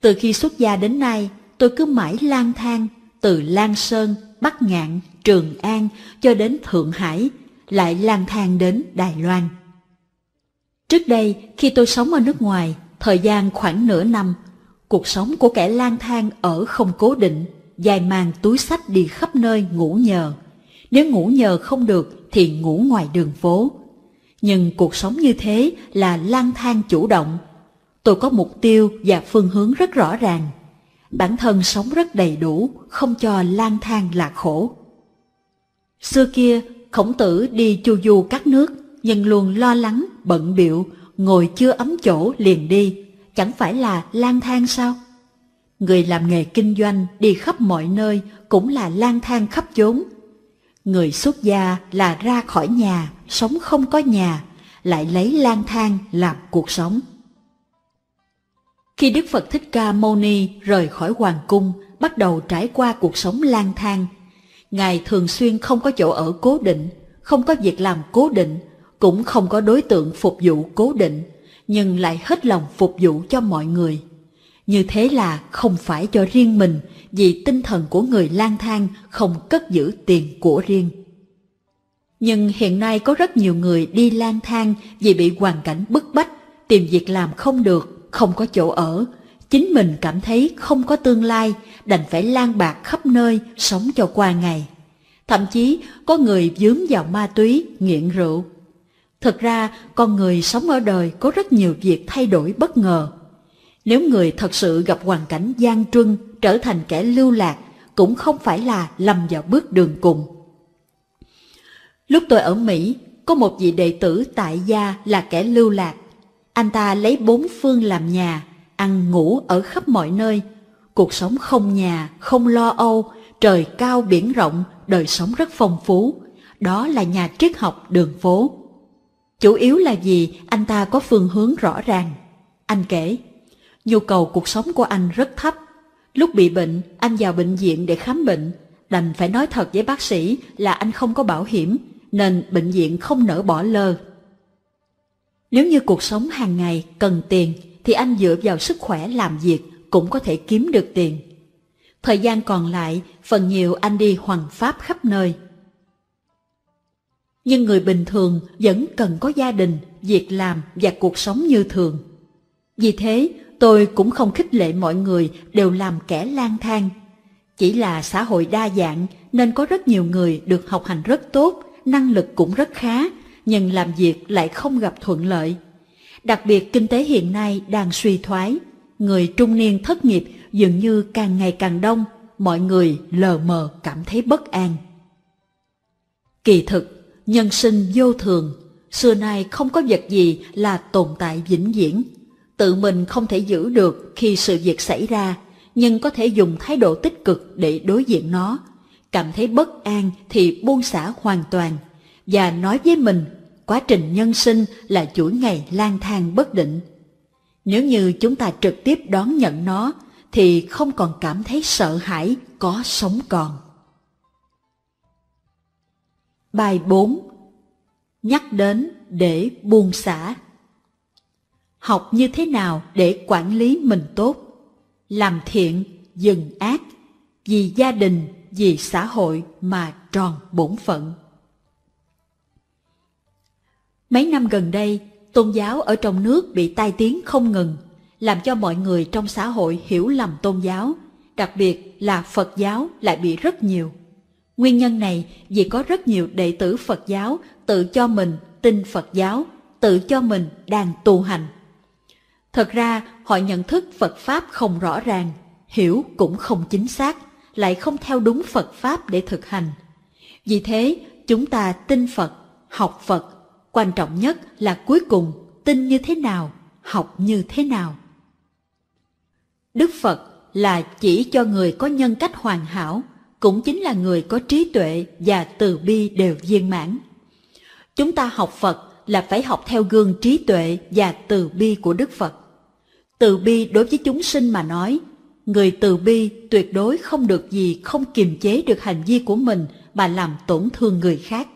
Speaker 4: Từ khi xuất gia đến nay, tôi cứ mãi lang thang, từ Lan Sơn, Bắc Ngạn, Trường An cho đến Thượng Hải, lại lang thang đến Đài Loan. Trước đây, khi tôi sống ở nước ngoài, thời gian khoảng nửa năm, cuộc sống của kẻ lang thang ở không cố định, dài mang túi sách đi khắp nơi ngủ nhờ. Nếu ngủ nhờ không được thì ngủ ngoài đường phố. Nhưng cuộc sống như thế là lang thang chủ động. Tôi có mục tiêu và phương hướng rất rõ ràng. Bản thân sống rất đầy đủ, không cho lang thang là khổ. Xưa kia, khổng tử đi chu du các nước, nhưng luôn lo lắng, bận biệu, ngồi chưa ấm chỗ liền đi, chẳng phải là lang thang sao? Người làm nghề kinh doanh đi khắp mọi nơi cũng là lang thang khắp chốn. Người xuất gia là ra khỏi nhà, sống không có nhà, lại lấy lang thang làm cuộc sống. Khi Đức Phật Thích Ca Mâu Ni rời khỏi hoàng cung, bắt đầu trải qua cuộc sống lang thang, Ngài thường xuyên không có chỗ ở cố định, không có việc làm cố định, cũng không có đối tượng phục vụ cố định, nhưng lại hết lòng phục vụ cho mọi người. Như thế là không phải cho riêng mình, vì tinh thần của người lang thang không cất giữ tiền của riêng. Nhưng hiện nay có rất nhiều người đi lang thang vì bị hoàn cảnh bức bách, tìm việc làm không được, không có chỗ ở. Chính mình cảm thấy không có tương lai, đành phải lang bạc khắp nơi, sống cho qua ngày. Thậm chí có người dướng vào ma túy, nghiện rượu. Thực ra, con người sống ở đời có rất nhiều việc thay đổi bất ngờ. Nếu người thật sự gặp hoàn cảnh gian truân, trở thành kẻ lưu lạc, cũng không phải là lầm vào bước đường cùng. Lúc tôi ở Mỹ, có một vị đệ tử tại gia là kẻ lưu lạc. Anh ta lấy bốn phương làm nhà, ăn ngủ ở khắp mọi nơi. Cuộc sống không nhà, không lo âu, trời cao biển rộng, đời sống rất phong phú. Đó là nhà triết học đường phố. Chủ yếu là vì anh ta có phương hướng rõ ràng. Anh kể, nhu cầu cuộc sống của anh rất thấp. Lúc bị bệnh, anh vào bệnh viện để khám bệnh. Đành phải nói thật với bác sĩ là anh không có bảo hiểm, nên bệnh viện không nỡ bỏ lơ. Nếu như cuộc sống hàng ngày cần tiền, thì anh dựa vào sức khỏe làm việc cũng có thể kiếm được tiền. Thời gian còn lại, phần nhiều anh đi hoàng pháp khắp nơi. Nhưng người bình thường vẫn cần có gia đình, việc làm và cuộc sống như thường. Vì thế, tôi cũng không khích lệ mọi người đều làm kẻ lang thang. Chỉ là xã hội đa dạng nên có rất nhiều người được học hành rất tốt, năng lực cũng rất khá, nhưng làm việc lại không gặp thuận lợi. Đặc biệt kinh tế hiện nay đang suy thoái, người trung niên thất nghiệp dường như càng ngày càng đông, mọi người lờ mờ cảm thấy bất an. Kỳ thực, nhân sinh vô thường, xưa nay không có vật gì là tồn tại vĩnh viễn. Tự mình không thể giữ được khi sự việc xảy ra, nhưng có thể dùng thái độ tích cực để đối diện nó. Cảm thấy bất an thì buông xả hoàn toàn, và nói với mình quá trình nhân sinh là chuỗi ngày lang thang bất định. Nếu như chúng ta trực tiếp đón nhận nó, thì không còn cảm thấy sợ hãi có sống còn. Bài 4 Nhắc đến để buông xả Học như thế nào để quản lý mình tốt? Làm thiện, dừng ác, vì gia đình, vì xã hội mà tròn bổn phận. Mấy năm gần đây, tôn giáo ở trong nước bị tai tiếng không ngừng, làm cho mọi người trong xã hội hiểu lầm tôn giáo, đặc biệt là Phật giáo lại bị rất nhiều. Nguyên nhân này vì có rất nhiều đệ tử Phật giáo tự cho mình tin Phật giáo, tự cho mình đang tu hành. Thật ra họ nhận thức Phật Pháp không rõ ràng, hiểu cũng không chính xác, lại không theo đúng Phật Pháp để thực hành. Vì thế, chúng ta tin Phật, học Phật, quan trọng nhất là cuối cùng tin như thế nào, học như thế nào. Đức Phật là chỉ cho người có nhân cách hoàn hảo, cũng chính là người có trí tuệ và từ bi đều viên mãn. Chúng ta học Phật là phải học theo gương trí tuệ và từ bi của Đức Phật. Từ bi đối với chúng sinh mà nói, người từ bi tuyệt đối không được gì không kiềm chế được hành vi của mình mà làm tổn thương người khác.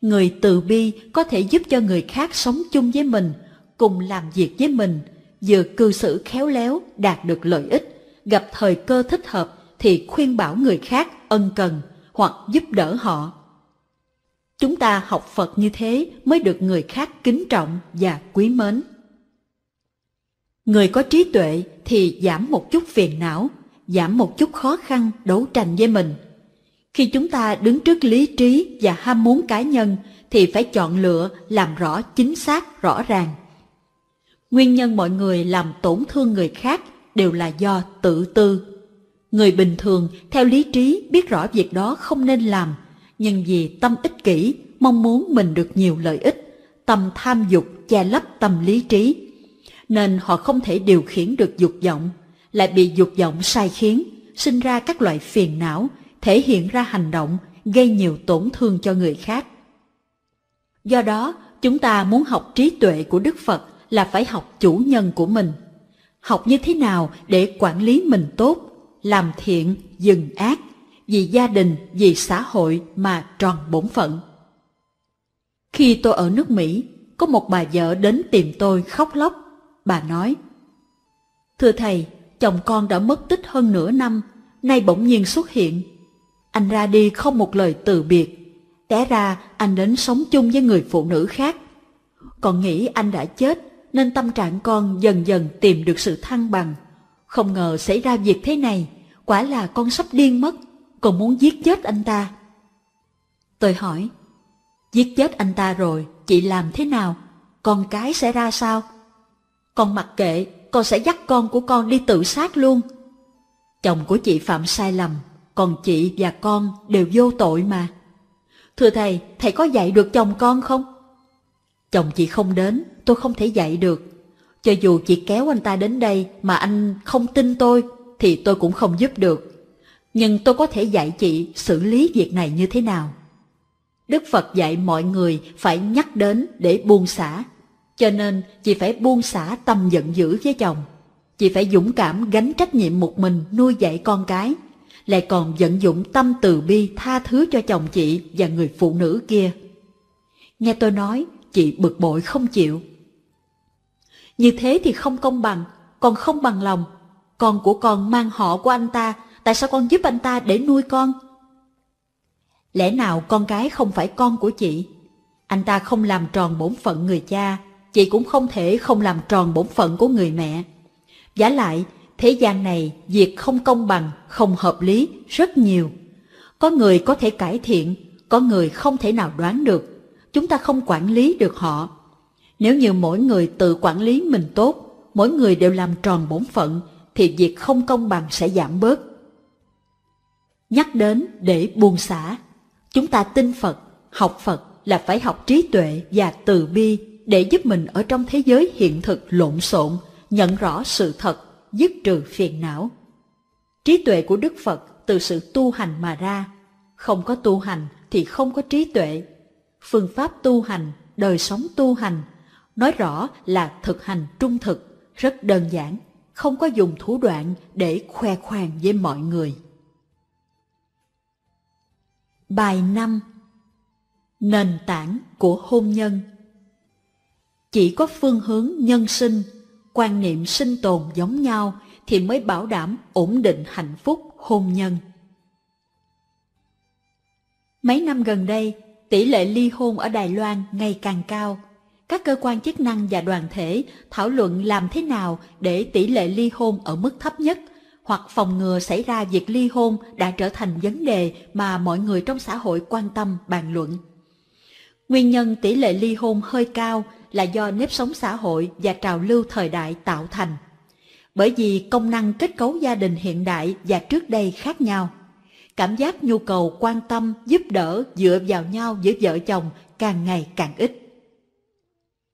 Speaker 4: Người từ bi có thể giúp cho người khác sống chung với mình, cùng làm việc với mình, vừa cư xử khéo léo đạt được lợi ích, gặp thời cơ thích hợp thì khuyên bảo người khác ân cần hoặc giúp đỡ họ. Chúng ta học Phật như thế mới được người khác kính trọng và quý mến. Người có trí tuệ thì giảm một chút phiền não, giảm một chút khó khăn đấu tranh với mình. Khi chúng ta đứng trước lý trí và ham muốn cá nhân thì phải chọn lựa làm rõ chính xác rõ ràng. Nguyên nhân mọi người làm tổn thương người khác đều là do tự tư. Người bình thường theo lý trí biết rõ việc đó không nên làm, nhưng vì tâm ích kỷ, mong muốn mình được nhiều lợi ích, tâm tham dục che lấp tâm lý trí, nên họ không thể điều khiển được dục vọng, lại bị dục vọng sai khiến, sinh ra các loại phiền não, thể hiện ra hành động, gây nhiều tổn thương cho người khác. Do đó, chúng ta muốn học trí tuệ của Đức Phật là phải học chủ nhân của mình. Học như thế nào để quản lý mình tốt, làm thiện, dừng ác, vì gia đình, vì xã hội mà tròn bổn phận. Khi tôi ở nước Mỹ, có một bà vợ đến tìm tôi khóc lóc. Bà nói, Thưa thầy, chồng con đã mất tích hơn nửa năm, nay bỗng nhiên xuất hiện. Anh ra đi không một lời từ biệt, té ra anh đến sống chung với người phụ nữ khác. còn nghĩ anh đã chết nên tâm trạng con dần dần tìm được sự thăng bằng. Không ngờ xảy ra việc thế này, quả là con sắp điên mất, còn muốn giết chết anh ta. Tôi hỏi, giết chết anh ta rồi, chị làm thế nào? Con cái sẽ ra sao? Con mặc kệ, con sẽ dắt con của con đi tự sát luôn. Chồng của chị phạm sai lầm, còn chị và con đều vô tội mà. Thưa thầy, thầy có dạy được chồng con không? Chồng chị không đến, tôi không thể dạy được. Cho dù chị kéo anh ta đến đây mà anh không tin tôi, thì tôi cũng không giúp được. Nhưng tôi có thể dạy chị xử lý việc này như thế nào. Đức Phật dạy mọi người phải nhắc đến để buông xả. Cho nên chị phải buông xả tâm giận dữ với chồng. Chị phải dũng cảm gánh trách nhiệm một mình nuôi dạy con cái. Lại còn vận dụng tâm từ bi tha thứ cho chồng chị và người phụ nữ kia. Nghe tôi nói, chị bực bội không chịu. Như thế thì không công bằng, còn không bằng lòng. Con của con mang họ của anh ta, tại sao con giúp anh ta để nuôi con? Lẽ nào con cái không phải con của chị? Anh ta không làm tròn bổn phận người cha, chị cũng không thể không làm tròn bổn phận của người mẹ. Giả lại, thế gian này việc không công bằng, không hợp lý rất nhiều. Có người có thể cải thiện, có người không thể nào đoán được. Chúng ta không quản lý được họ. Nếu như mỗi người tự quản lý mình tốt, mỗi người đều làm tròn bổn phận, thì việc không công bằng sẽ giảm bớt. Nhắc đến để buông xả, chúng ta tin Phật, học Phật là phải học trí tuệ và từ bi để giúp mình ở trong thế giới hiện thực lộn xộn, nhận rõ sự thật, dứt trừ phiền não. Trí tuệ của Đức Phật từ sự tu hành mà ra, không có tu hành thì không có trí tuệ. Phương pháp tu hành, đời sống tu hành, nói rõ là thực hành trung thực, rất đơn giản, không có dùng thủ đoạn để khoe khoang với mọi người. Bài 5 Nền tảng của hôn nhân Chỉ có phương hướng nhân sinh, quan niệm sinh tồn giống nhau thì mới bảo đảm ổn định hạnh phúc hôn nhân. Mấy năm gần đây, tỷ lệ ly hôn ở Đài Loan ngày càng cao. Các cơ quan chức năng và đoàn thể thảo luận làm thế nào để tỷ lệ ly hôn ở mức thấp nhất – hoặc phòng ngừa xảy ra việc ly hôn đã trở thành vấn đề mà mọi người trong xã hội quan tâm bàn luận. Nguyên nhân tỷ lệ ly hôn hơi cao là do nếp sống xã hội và trào lưu thời đại tạo thành. Bởi vì công năng kết cấu gia đình hiện đại và trước đây khác nhau. Cảm giác nhu cầu quan tâm, giúp đỡ, dựa vào nhau giữa vợ chồng càng ngày càng ít.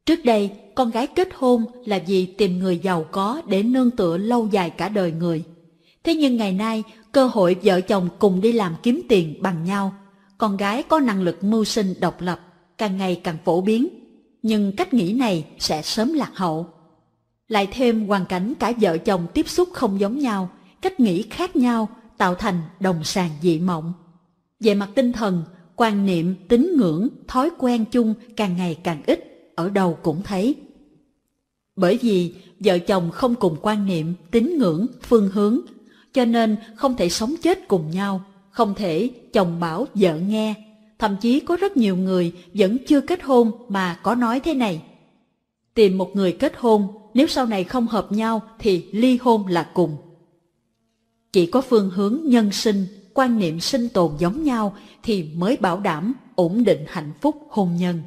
Speaker 4: Trước đây, con gái kết hôn là vì tìm người giàu có để nương tựa lâu dài cả đời người. Thế nhưng ngày nay, cơ hội vợ chồng cùng đi làm kiếm tiền bằng nhau. Con gái có năng lực mưu sinh độc lập, càng ngày càng phổ biến. Nhưng cách nghĩ này sẽ sớm lạc hậu. Lại thêm hoàn cảnh cả vợ chồng tiếp xúc không giống nhau, cách nghĩ khác nhau tạo thành đồng sàng dị mộng. Về mặt tinh thần, quan niệm, tín ngưỡng, thói quen chung càng ngày càng ít, ở đâu cũng thấy. Bởi vì vợ chồng không cùng quan niệm, tín ngưỡng, phương hướng, cho nên không thể sống chết cùng nhau, không thể chồng bảo vợ nghe. Thậm chí có rất nhiều người vẫn chưa kết hôn mà có nói thế này. Tìm một người kết hôn, nếu sau này không hợp nhau thì ly hôn là cùng. Chỉ có phương hướng nhân sinh, quan niệm sinh tồn giống nhau thì mới bảo đảm ổn định hạnh phúc hôn nhân.